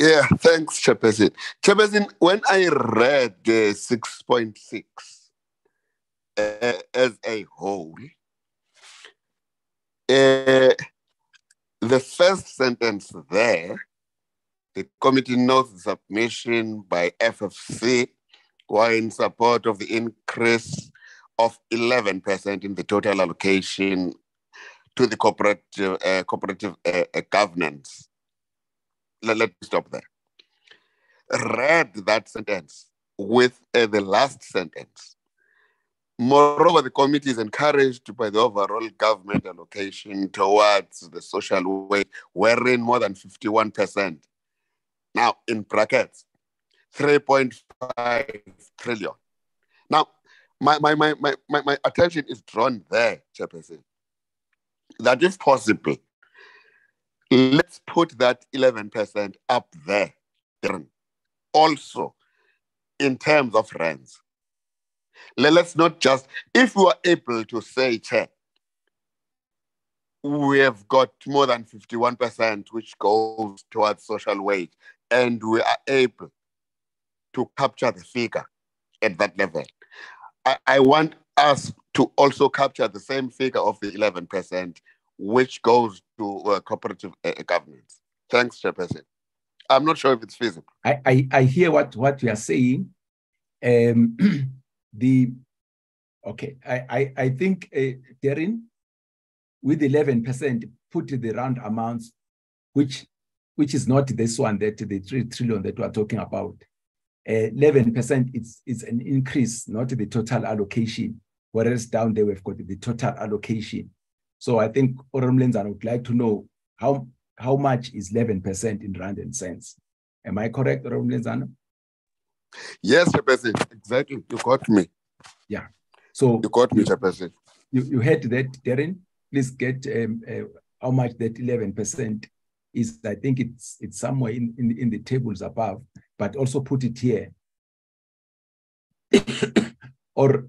Yeah, thanks, Chairperson. Chairperson, when I read uh, 6.6 uh, as a whole, uh, the first sentence there, the committee notes submission by FFC were in support of the increase of 11% in the total allocation to the cooperative, uh, cooperative uh, uh, governance. Let, let me stop there. Read that sentence with uh, the last sentence Moreover, the committee is encouraged by the overall government allocation towards the social way, wherein more than 51%, now in brackets, 3.5 trillion. Now, my, my, my, my, my, attention is drawn there, Chairperson, That is possible, let's put that 11% up there, also in terms of rents Let's not just, if we are able to say, check, we have got more than 51%, which goes towards social wage, and we are able to capture the figure at that level. I, I want us to also capture the same figure of the 11% which goes to uh, cooperative uh, governments. Thanks, Chairperson. I'm not sure if it's feasible. I, I, I hear what, what you are saying. Um, <clears throat> the okay, I, I, I think uh, Darren, with 11%, put the round amounts, which which is not this one that the three trillion that we're talking about. 11% is, is an increase, not the total allocation, whereas down there we've got the total allocation. So I think Oram Lenzana would like to know how, how much is 11% in rand and cents. Am I correct, Oram Lenzana? Yes, Chairperson, exactly. You got me. Yeah. So you got me, Chairperson. You, you heard that, Darren? Please get um, uh, how much that 11% is. I think it's it's somewhere in, in, in the tables above but also put it here. <coughs> or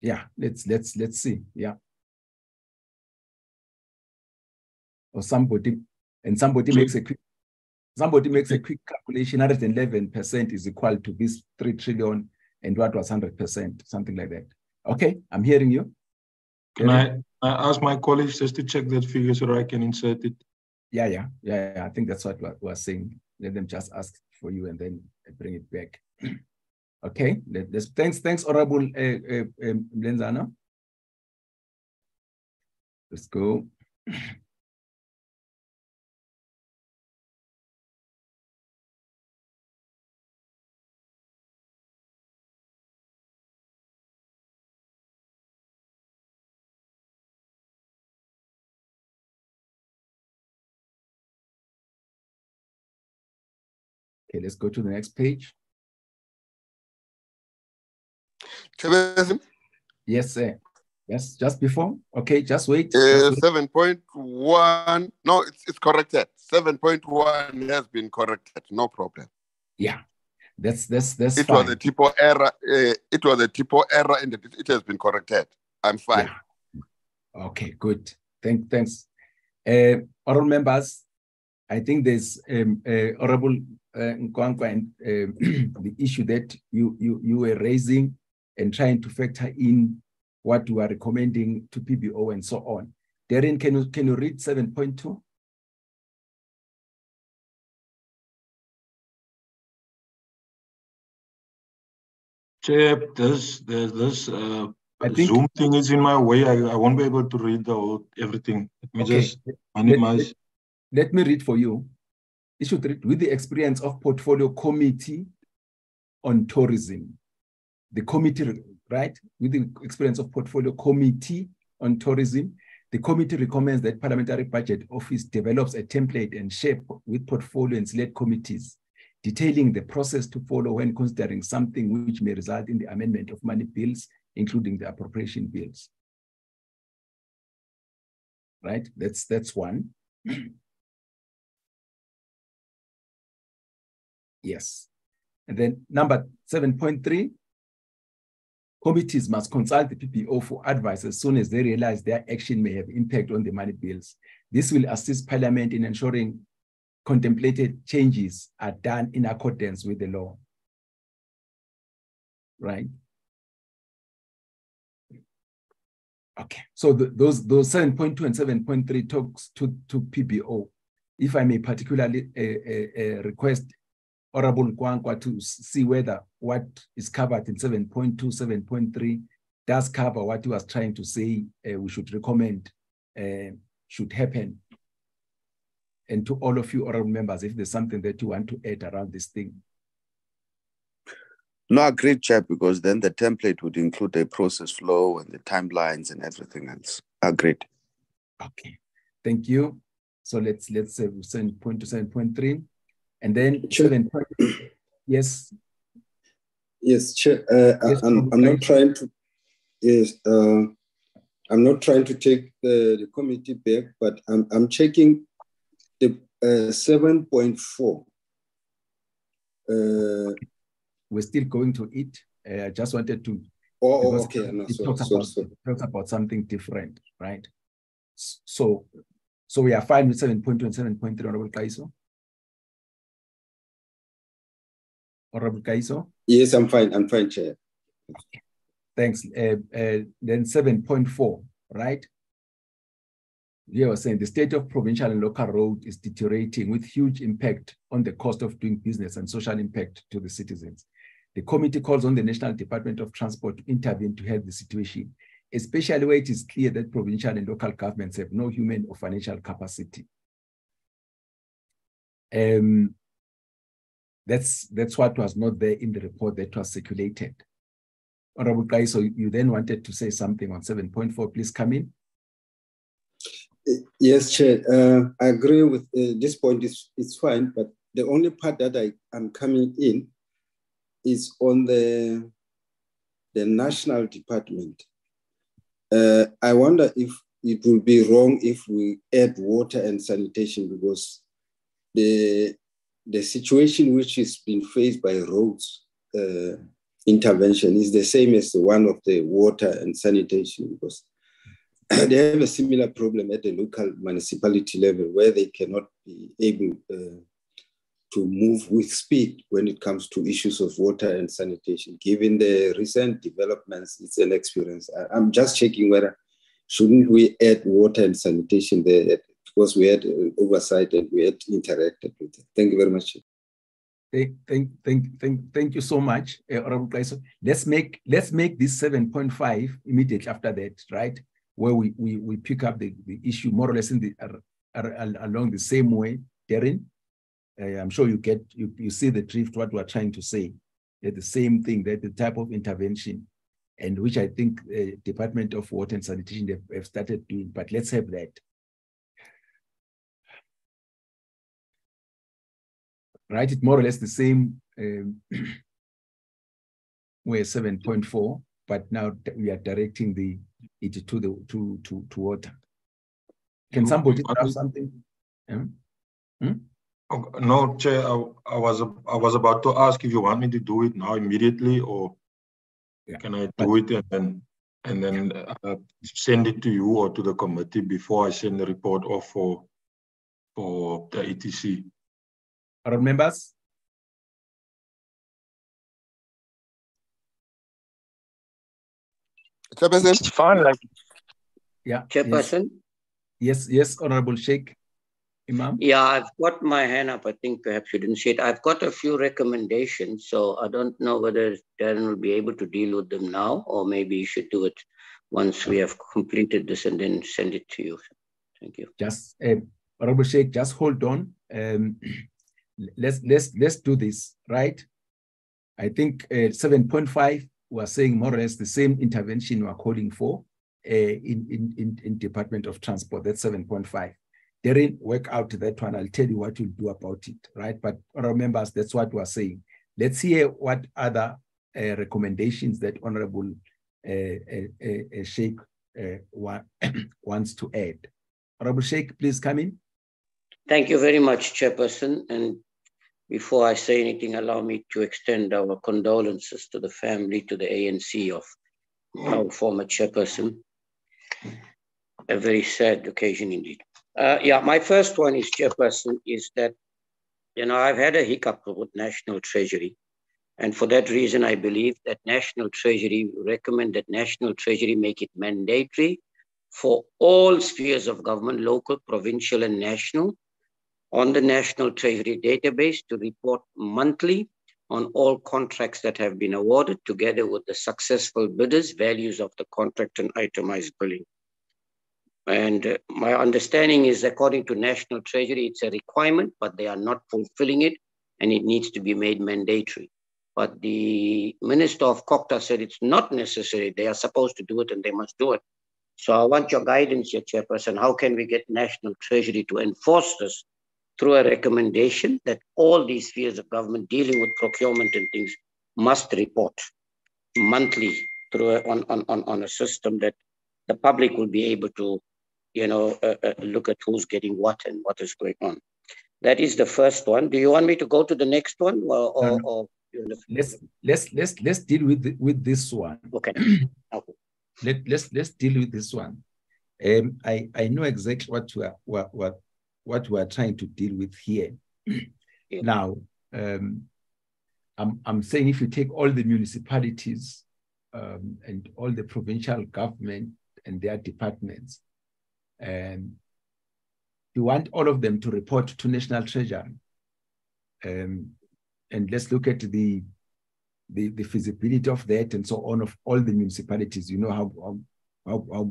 yeah, let's let's let's see. Yeah. Or somebody and somebody makes a quick somebody makes a quick calculation 111% is equal to this 3 trillion and what was 100%, something like that. Okay, I'm hearing you. Can I, I ask my colleagues just to check that figure so I can insert it? Yeah, yeah, yeah, yeah. I think that's what we're saying let them just ask for you and then bring it back. <clears throat> okay, let, us thanks, thanks, Honorable uh, uh, um, Lenzana. Let's go. <clears throat> Okay, let's go to the next page. Yes, sir. Yes, just before. Okay, just wait. Uh, 7.1. No, it's, it's corrected. 7.1 has been corrected. No problem. Yeah. That's that's that's it fine. was a typo error. Uh, it was a typo error and it, it has been corrected. I'm fine. Yeah. Okay, good. Thank, thanks. Uh, all members, I think there's um, uh, Honorable uh, Kwankwa and uh, the issue that you, you, you were raising and trying to factor in what you are recommending to PBO and so on. Darren, can you, can you read 7.2? Chair, this, this, this uh, think, Zoom thing is in my way. I, I won't be able to read the whole everything. Let me okay. just minimize. Let, let, let me read for you You should read with the experience of portfolio committee on tourism. The committee, right, with the experience of portfolio committee on tourism, the committee recommends that Parliamentary Budget Office develops a template and shape with portfolio and select committees, detailing the process to follow when considering something which may result in the amendment of money bills, including the appropriation bills. Right, that's, that's one. <clears throat> Yes. And then number 7.3, committees must consult the PBO for advice as soon as they realize their action may have impact on the money bills. This will assist Parliament in ensuring contemplated changes are done in accordance with the law. Right? Okay, so the, those those 7.2 and 7.3 talks to, to PBO. If I may particularly uh, uh, uh, request Honorable Kwankwa to see whether what is covered in 7.2, 7.3 does cover what he was trying to say uh, we should recommend uh, should happen. And to all of you honorable members, if there's something that you want to add around this thing. No, agreed, Chair, because then the template would include the process flow and the timelines and everything else. Agreed. Okay, thank you. So let's let's say 7.2, 7.3. And then seven. yes. Yes, Chair. Uh, yes, I'm, I'm not trying to. Yes, uh, I'm not trying to take the, the committee back, but I'm I'm checking the uh, seven point four. Uh, We're still going to it. Uh, I just wanted to. Oh, oh okay. No, it sorry, talks, sorry, about, sorry. talks about something different, right? So, so we are fine with 7.2 and 7.3, Honorable Kaiso? Honorable Kaiso? Yes, I'm fine. I'm fine, Chair. Thanks. Uh, uh, then 7.4, right? you were saying the state of provincial and local road is deteriorating with huge impact on the cost of doing business and social impact to the citizens. The committee calls on the National Department of Transport to intervene to help the situation, especially where it is clear that provincial and local governments have no human or financial capacity. Um, that's, that's what was not there in the report that was circulated. Honorable Kaiso you then wanted to say something on 7.4, please come in. Yes, Chair. Uh, I agree with uh, this point. Is it's fine, but the only part that I am coming in is on the the national department. Uh, I wonder if it will be wrong if we add water and sanitation because the the situation which is being faced by roads uh, intervention is the same as the one of the water and sanitation because <clears throat> they have a similar problem at the local municipality level where they cannot be able uh, to move with speed when it comes to issues of water and sanitation. Given the recent developments, it's an experience. I, am just checking whether shouldn't we add water and sanitation there because we had uh, oversight and we had interacted with it. Thank you very much. Thank, thank, thank, thank, you so much, uh, Honorable Let's make let's make this 7.5 immediately after that, right? where we, we, we pick up the, the issue more or less in the, uh, along the same way, Darren. Uh, I'm sure you get, you, you see the drift, what we're trying to say. The same thing, that the type of intervention, and which I think uh, Department of Water and Sanitation have, have started doing, but let's have that. Right, it's more or less the same um, <clears throat> way 7.4, but now we are directing the it to the to to to water. Can somebody have something? Yeah? Hmm? No, Chair. I, I, was I was about to ask if you want me to do it now immediately, or yeah. can I do it and then and then uh, send it to you or to the committee before I send the report off for for the ATC. Other members? Chairperson? It's fine, like. Yeah. Chairperson? Yes, yes, Honorable Shaik. Emam? Yeah, I've got my hand up. I think perhaps you didn't see it. I've got a few recommendations, so I don't know whether Darren will be able to deal with them now, or maybe you should do it once we have completed this and then send it to you. Thank you. Just, uh, Honorable Shaik, just hold on. Um, <clears throat> let's let's let's do this right. I think uh, 7.5 were saying more or less the same intervention we're calling for uh, in, in, in, in Department of Transport, that's 7.5. They didn't work out that one. I'll tell you what we'll do about it, right? But remember, that's what we're saying. Let's hear what other uh, recommendations that Honorable uh, uh, uh Shaik uh, <coughs> wants to add. Honorable Shaik, please come in. Thank you very much, Chairperson. And before I say anything, allow me to extend our condolences to the family, to the ANC of our former chairperson. A very sad occasion indeed. Uh, yeah, my first one is, chairperson, is that, you know, I've had a hiccup with National Treasury. And for that reason, I believe that National Treasury recommend that National Treasury make it mandatory for all spheres of government, local, provincial, and national, on the National Treasury database to report monthly on all contracts that have been awarded together with the successful bidders, values of the contract and itemized billing. And uh, my understanding is according to National Treasury, it's a requirement, but they are not fulfilling it and it needs to be made mandatory. But the Minister of COGTA said it's not necessary. They are supposed to do it and they must do it. So I want your guidance here, Chairperson. How can we get National Treasury to enforce this through a recommendation that all these spheres of government dealing with procurement and things must report monthly through a, on, on, on, on a system that the public will be able to, you know, uh, uh, look at who's getting what and what is going on. That is the first one. Do you want me to go to the next one, or, or, or let's let's let's let's deal with the, with this one. Okay. <clears throat> okay. Let let's let's deal with this one. Um, I I know exactly what we are what what what we're trying to deal with here. <clears throat> Yeah. Now, um, I'm, I'm saying if you take all the municipalities um, and all the provincial government and their departments, and you want all of them to report to National Treasury. Um, and let's look at the, the, the feasibility of that and so on of all the municipalities. You know how, how, how,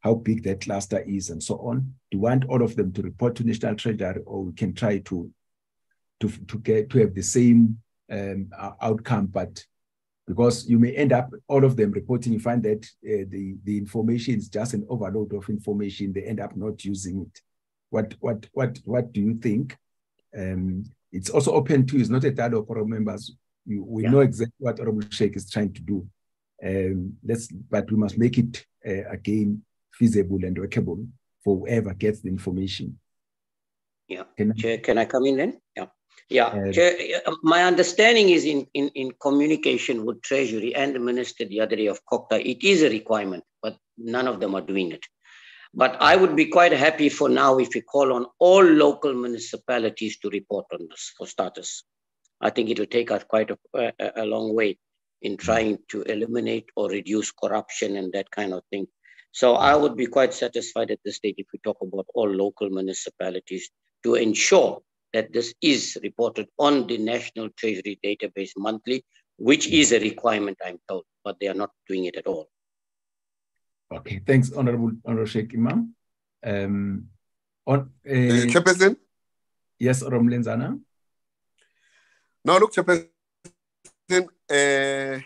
how big that cluster is and so on. Do you want all of them to report to National Treasury or we can try to, to, to get to have the same um, outcome, but because you may end up all of them reporting, you find that uh, the, the information is just an overload of information. They end up not using it. What what what what do you think? Um, it's also open to. It's not a for our members. You, we yeah. know exactly what Honorable Shaik is trying to do. Um, let's, but we must make it uh, again feasible and workable for whoever gets the information. Yeah. Can I, Chair, can I come in then? Yeah. Yeah, uh, my understanding is in, in, in communication with Treasury and the Minister the other day of COGTA, it is a requirement, but none of them are doing it. But I would be quite happy for now if we call on all local municipalities to report on this for starters. I think it will take us quite a, a, a long way in trying to eliminate or reduce corruption and that kind of thing. So I would be quite satisfied at this stage if we talk about all local municipalities to ensure that this is reported on the National Treasury database monthly, which is a requirement, I'm told, but they are not doing it at all. Okay, thanks, Honorable Honorable Shaik Emam. Um, on, uh, Chairperson? Yes, Honorable Lenzana. No, look, Chairperson, uh,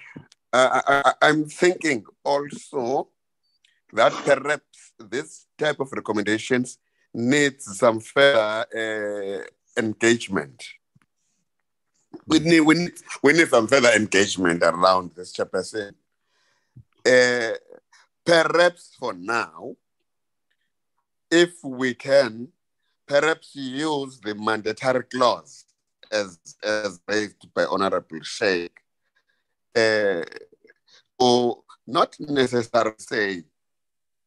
I, I, I, am thinking also that perhaps this type of recommendations needs some further uh, engagement. We need, we, need, we need some further engagement around this, Chairperson. Uh, perhaps for now, if we can, perhaps use the mandatory clause as, as raised by Honorable Shaik, uh, or not necessarily say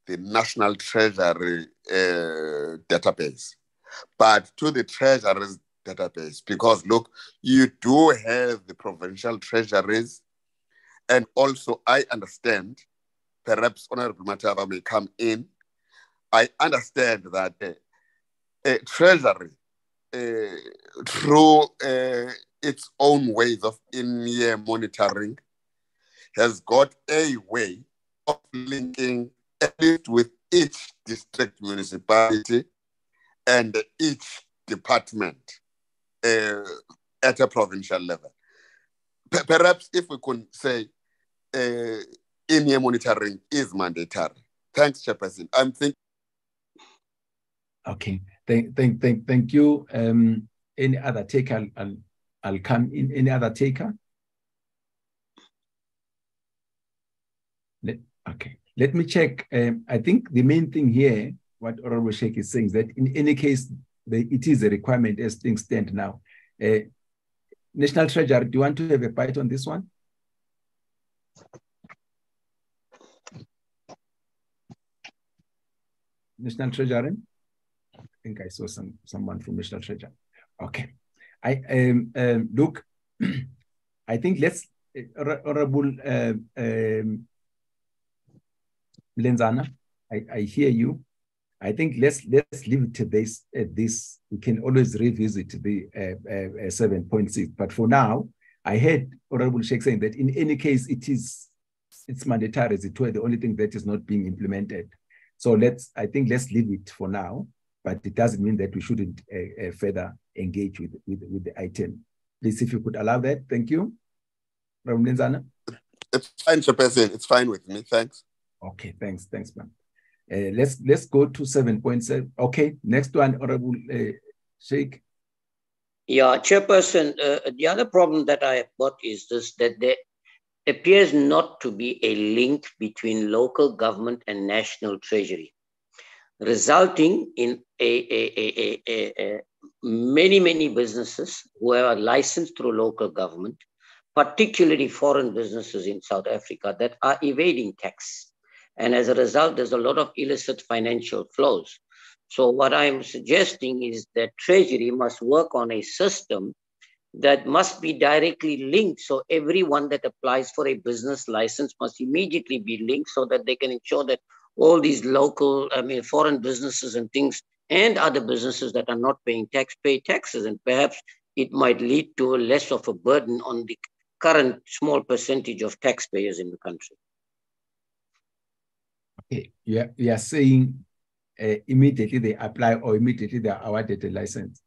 the National Treasury uh, database, but to the treasuries database because look you do have the provincial treasuries. And also i understand perhaps honorable matava may come in. I understand that uh, uh, treasury uh, through uh, its own ways of in-year monitoring has got a way of linking least with each district municipality and each department uh, at a provincial level. P perhaps if we could say uh, in-year monitoring is mandatory. Thanks, Chairperson. I'm thinking. Okay, thank, thank, thank, thank you. Um, any other taker? I'll, I'll, I'll come in. Any other taker? Okay, let me check. Um, I think the main thing here what Honorable Shaik is saying is that in any case, the, it is a requirement as things stand now. Uh, National Treasury, do you want to have a bite on this one? National Treasury? I think I saw some someone from National Treasury. Okay. I um, um look, <clears throat> I think let's uh, Honorable uh, um, Lenzana, I, I hear you. I think let's let's leave it to this. Uh, this we can always revisit the uh, uh, seven point six. But for now, I heard Honorable Shaik saying that in any case it is it's mandatory. It were the only thing that is not being implemented. So let's I think let's leave it for now. But it doesn't mean that we shouldn't uh, uh, further engage with, with with the item. Please, if you could allow that, thank you, Ramlenzana. It's fine, Chairperson. It's fine with me. Thanks. Okay, thanks, thanks, ma'am. Uh, let's let's go to 7.7. Okay, next one, Honorable uh, Shaik. Yeah, Chairperson, uh, the other problem that I have got is this, that there appears not to be a link between local government and national treasury, resulting in a, a, a, a many, many businesses who are licensed through local government, particularly foreign businesses in South Africa that are evading tax and as a result, there's a lot of illicit financial flows. So what I'm suggesting is that Treasury must work on a system that must be directly linked. So everyone that applies for a business license must immediately be linked so that they can ensure that all these local, I mean, foreign businesses and things and other businesses that are not paying tax pay taxes. And perhaps it might lead to less of a burden on the current small percentage of taxpayers in the country. Okay, you are, you are saying uh, immediately they apply or immediately they are awarded a license?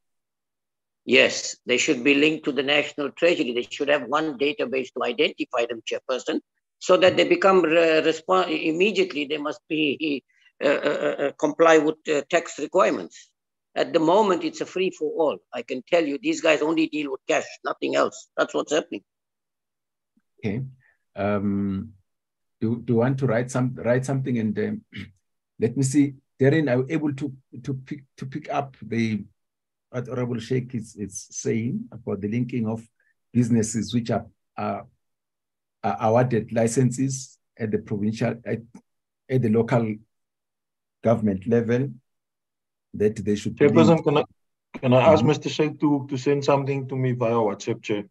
Yes, they should be linked to the National Treasury. They should have one database to identify them, Chairperson, so that they become uh, respond immediately. They must be uh, uh comply with tax requirements. At the moment, it's a free for all. I can tell you, these guys only deal with cash, nothing else. That's what's happening. Okay. Um, do, do you want to write some write something and um, <clears throat> let me see. Therein, I'm able to to pick to pick up the what Honorable Shaik is, is saying about the linking of businesses which are, are, are awarded licenses at the provincial at, at the local government level that they should. Chairperson, can I can I ask. Mr. Shaik to to send something to me via WhatsApp, Chair?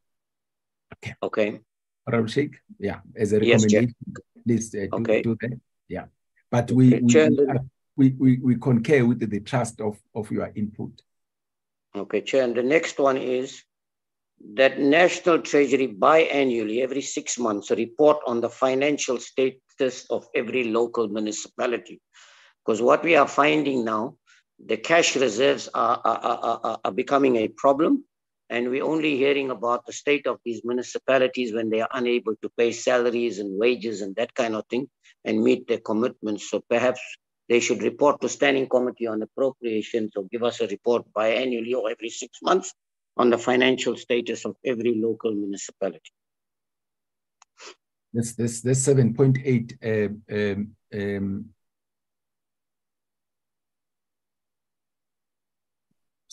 Okay. Okay. Honorable Shaik, yeah, as a recommendation, yes, please uh, okay. do that. Yeah, but we okay, we, we, we, concur with the trust of of your input. Okay, Chair. And the next one is that National Treasury biannually, every six months, report on the financial status of every local municipality. Because what we are finding now, the cash reserves are, are, are, are becoming a problem and we're only hearing about the state of these municipalities when they are unable to pay salaries and wages and that kind of thing and meet their commitments. So perhaps they should report to Standing Committee on Appropriations or give us a report biannually or every six months on the financial status of every local municipality. This this this 7.8 uh, um, um,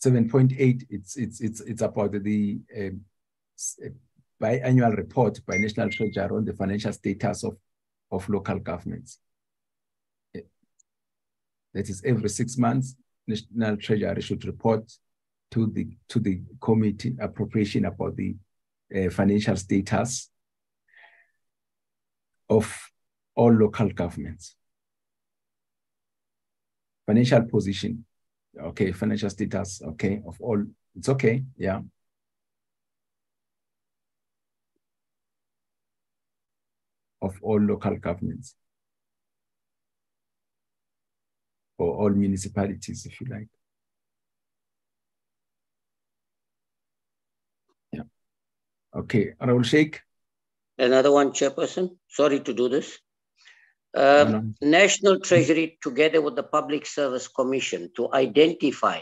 7.8, it's, it's, it's, it's about the um, biannual report by National Treasury on the financial status of, of local governments. That is every six months, National Treasury should report to the, to the committee appropriation about the uh, financial status of all local governments. Financial position okay, financial status, okay, of all, it's okay, yeah. Of all local governments. Or all municipalities, if you like. Yeah. Okay, Honorable Shaik. Another one, Chairperson. Sorry to do this. Uh, National Treasury, together with the Public Service Commission, to identify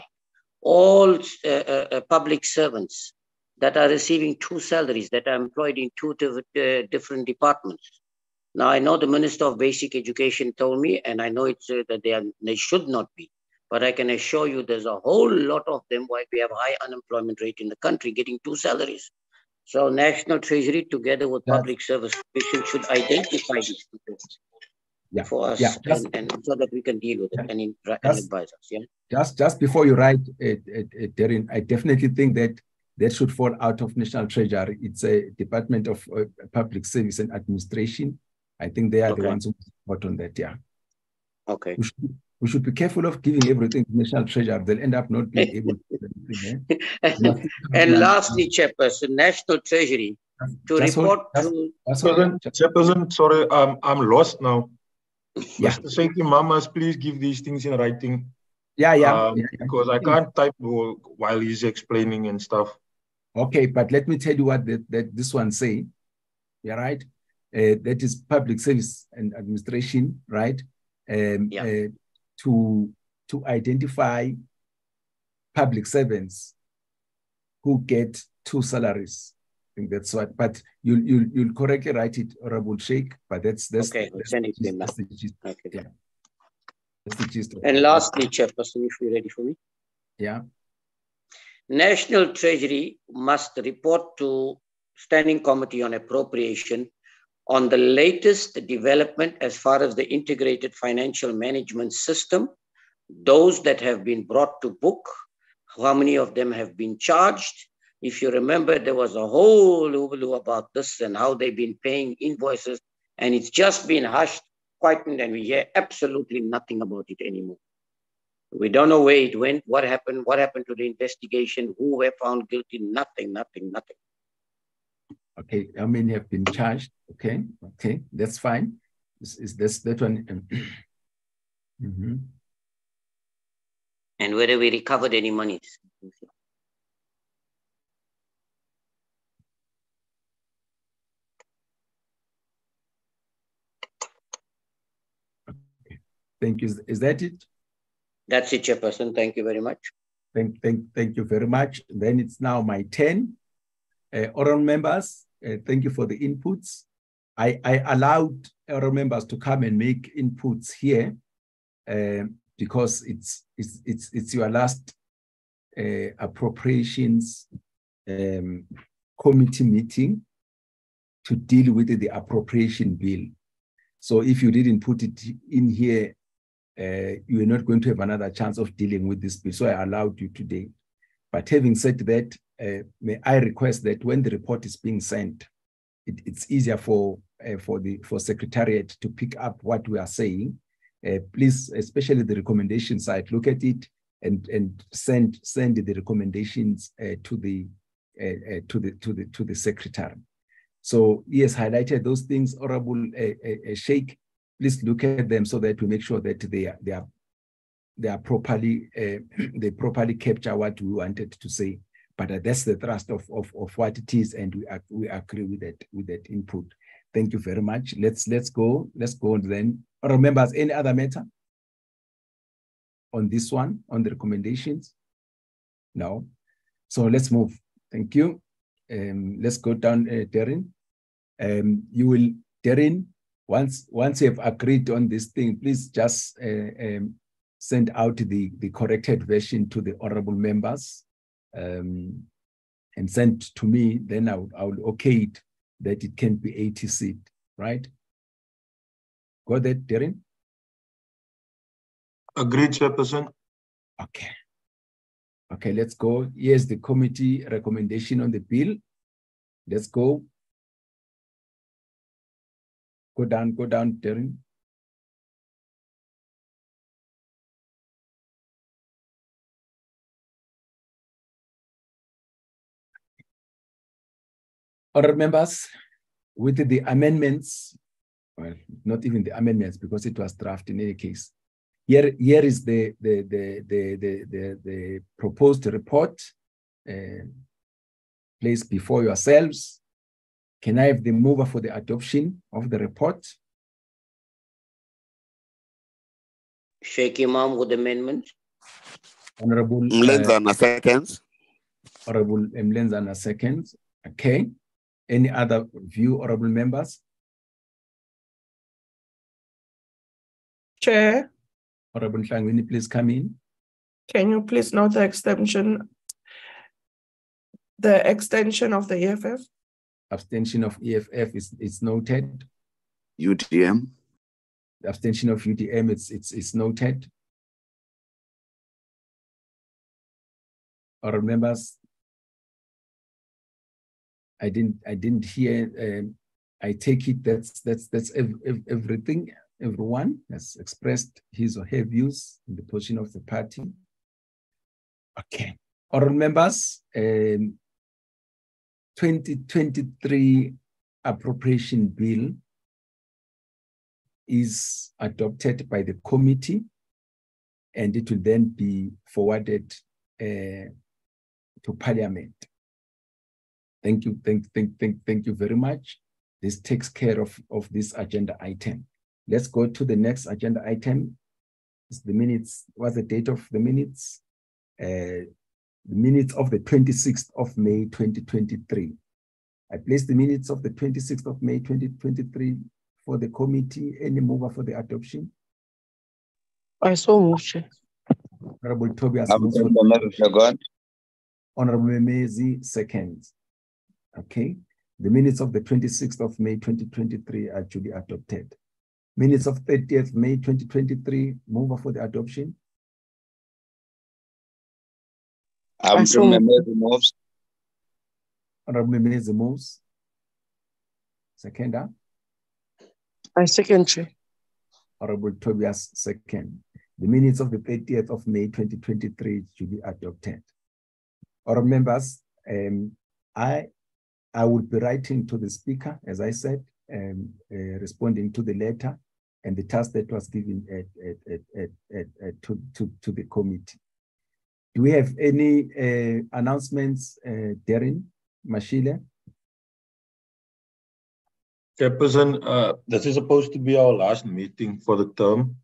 all uh, uh, uh, public servants that are receiving two salaries, that are employed in two uh, different departments. Now, I know the Minister of Basic Education told me, and I know it's uh, that they, are, they should not be, but I can assure you there's a whole lot of them why we have high unemployment rate in the country getting two salaries. So National Treasury, together with Public Service Commission, should identify these people yeah. for us yeah. Just, and, and, so that we can deal with it and, in, and advise us. Yeah. Just just before you write it, it, it, Darren, I definitely think that that should fall out of National Treasury. It's a Department of uh, Public Service and Administration. I think they are okay. the ones who support on that. Yeah. Okay. We should, we should be careful of giving everything to National Treasury. They'll end up not being able to anything, <laughs> eh? and lastly, Chairperson, National Treasury to just report hold, to. Chairperson, Chairperson, sorry, um, I'm lost now. Yeah. Mr. Saiki Mamas, please give these things in writing. Yeah, yeah. Um, yeah, Because I can't type while he's explaining and stuff. Okay, but let me tell you what the, that this one say. Yeah, right. Uh, that is public service and administration, right? Um, yeah. Uh, to to identify public servants who get two salaries think that's what. But you'll you'll you'll correctly write it, Honorable Shaik. But that's that's okay. That's, it that's, the gist. Okay. Yeah. That's the gist. And lastly, Chairperson, if you're ready for me. Yeah. National Treasury must report to Standing Committee on Appropriation on the latest development as far as the integrated financial management system, those that have been brought to book, how many of them have been charged, if you remember, there was a whole hullabaloo about this and how they've been paying invoices, and it's just been hushed, quietened, and we hear absolutely nothing about it anymore. We don't know where it went, what happened, what happened to the investigation, who were found guilty, nothing, nothing, nothing. Okay, how many have been charged? Okay, okay, that's fine. Is, is this that one? <clears throat> mm -hmm. And whether we recovered any monies. Thank you. Is that it? That's it, Chairperson. Thank you very much. Thank, thank, thank you very much. Then it's now my turn. Uh, oral members, uh, thank you for the inputs. I, I allowed oral members to come and make inputs here uh, because it's, it's, it's, it's your last uh, appropriations um, committee meeting to deal with the appropriation bill. So if you didn't put it in here uh, you are not going to have another chance of dealing with this bill. So I allowed you today. But having said that, uh, may I request that when the report is being sent, it, it's easier for uh, for the for secretariat to pick up what we are saying. Uh, please, especially the recommendation side, look at it and and send send the recommendations uh, to the uh, to the to the to the secretary. So he has highlighted those things. Honorable Shaik please look at them so that we make sure that they are they are they are properly uh, <clears throat> they properly capture what we wanted to say. But uh, that's the thrust of, of, of what it is, and we we agree with that with that input. Thank you very much. Let's let's go. Let's go then. Remember, any other matter on this one on the recommendations? No. So let's move. Thank you. Um, let's go down, uh, Darren. Um, you will, Darren, once once you have agreed on this thing, please just uh, um, send out the, the corrected version to the honorable members um, and send to me, then I will, I will okay it that it can be ATC, right? Got that, Darren? Agreed, Chairperson. Okay. Okay, let's go. Here's the committee recommendation on the bill. Let's go. Go down, go down, Darren. Other members, with the amendments, well, not even the amendments because it was draft in any case. Here, here is the, the, the, the, the, the, the proposed report uh, placed before yourselves. Can I have the mover for the adoption of the report? Shaik Emam with amendment. Honorable Mlenzana uh, seconds. Honorable Mlenzana seconds. Okay. Any other view, honorable members? Chair. Honorable Hlangwini, please come in. Can you please note the extension, the extension of the EFF? Abstention of EFF is, is noted. UDM. The abstention of UDM it's it's it's noted. Our members, I didn't I didn't hear. Um, I take it that's that's that's ev ev everything. Everyone has expressed his or her views in the position of the party. Okay, our members, um, 2023 appropriation bill is adopted by the committee and it will then be forwarded uh, to parliament. Thank you, thank, thank, thank, thank you very much. This takes care of, of this agenda item. Let's go to the next agenda item. It's the minutes, what's the date of the minutes? Uh, the minutes of the 26th of May 2023. I place the minutes of the 26th of May 2023 for the committee. Any mover for the adoption? I so move, Honorable Tobias. God. Honorable Memezi, second. Okay. The minutes of the 26th of May 2023 are duly adopted. Minutes of 30th May 2023, mover for the adoption. Abdul Mehmed moves. Honorable Mehmed moves. Second. I second, Chair. Honorable Tobias, second. The minutes of the 30th of May 2023 should be adopted. Or members, um, I, I will be writing to the speaker, as I said, um, uh, responding to the letter and the task that was given at, at, at, at, to, to, to the committee. Do we have any uh, announcements, uh, Darren, Mashile? Chairperson, uh, this is supposed to be our last meeting for the term,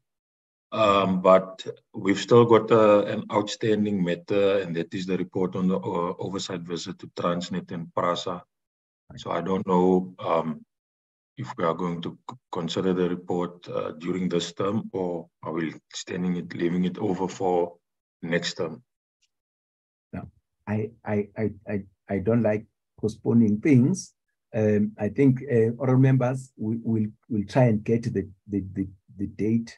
um, but we've still got uh, an outstanding matter, and that is the report on the uh, oversight visit to Transnet and PRASA. So I don't know um, if we are going to consider the report uh, during this term, or are we extending it, leaving it over for next term? I, I, I, I, don't like postponing things um, I think uh, all members will will will try and get the the the, the date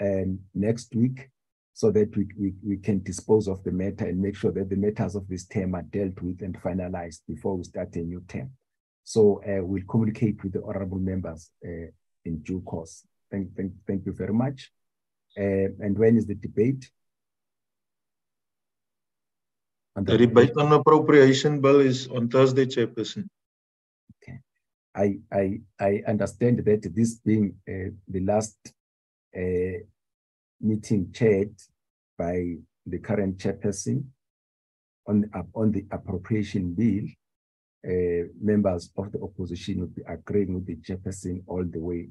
um, next week so that we, we, we can dispose of the matter and make sure that the matters of this term are dealt with and finalized before we start a new term. So uh, we'll communicate with the honorable members uh, in due course. Thank, thank, thank you very much. Uh, and when is the debate? The debate on appropriation bill is on Thursday, Chairperson. Okay. I, I, I understand that this being uh, the last uh, meeting chaired by the current chairperson on, on the appropriation bill, uh, members of the opposition will be agreeing with the chairperson all the way.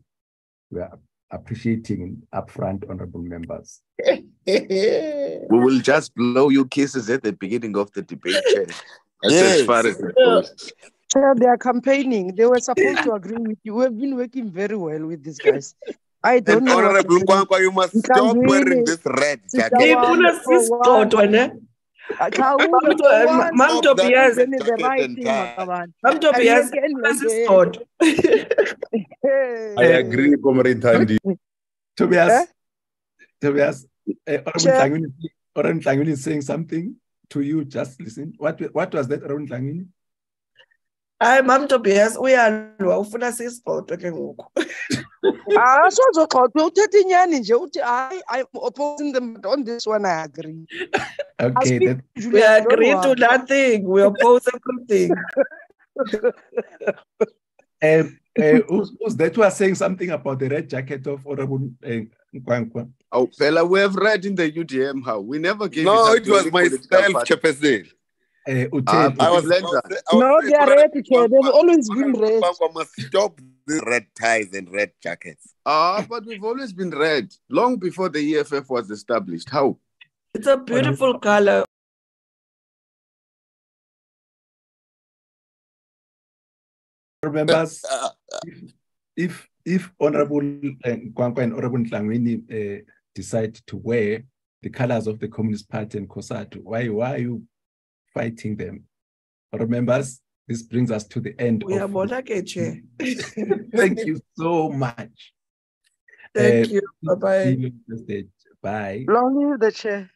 We are appreciating upfront honorable members. <laughs> <laughs> we will just blow you kisses at the beginning of the debate, That's yes. as far as it goes. they are campaigning. They were supposed to agree with you. We have been working very well with these guys. I don't and know. Honorable Kwankwa, you must stop wearing this red jacket. Mam Tobias, Mam Tobias, I agree, Comrade Thandi. Tobias, eh? Tobias, Oran Tlangwini is saying something to you. Just listen. What, what was that, Oran Tlangwini? hayi mam tobias uyalwa ufuna sisigxothwe ke ngoku <laughs> hayi sozogxothwe uthetha inyani nje uthi hayi i'm opposing them but on this one i agree okay that, we agree to nothing we oppose everything um, <laughs> uh, who's, who's that was saying something about the red jacket of Honorable uh, Kwankwa? Oh, fella, we have read in the UDM how we never gave no, it, it was myself, Chairperson. Uh, uh, I was I no, they are red, They've always been red. must stop the red ties and red jackets. Ah, but we've always been red long before the EFF was established. How? It's a beautiful color. Remember, if, if if Honorable uh, Kwankwa and Honorable Tlangwini uh, decide to wear the colors of the Communist Party and COSATU, why why are you fighting them. Remembers, this brings us to the end. We of <laughs> Thank you so much. Thank uh, you. Bye bye. Bye. Long live the chair.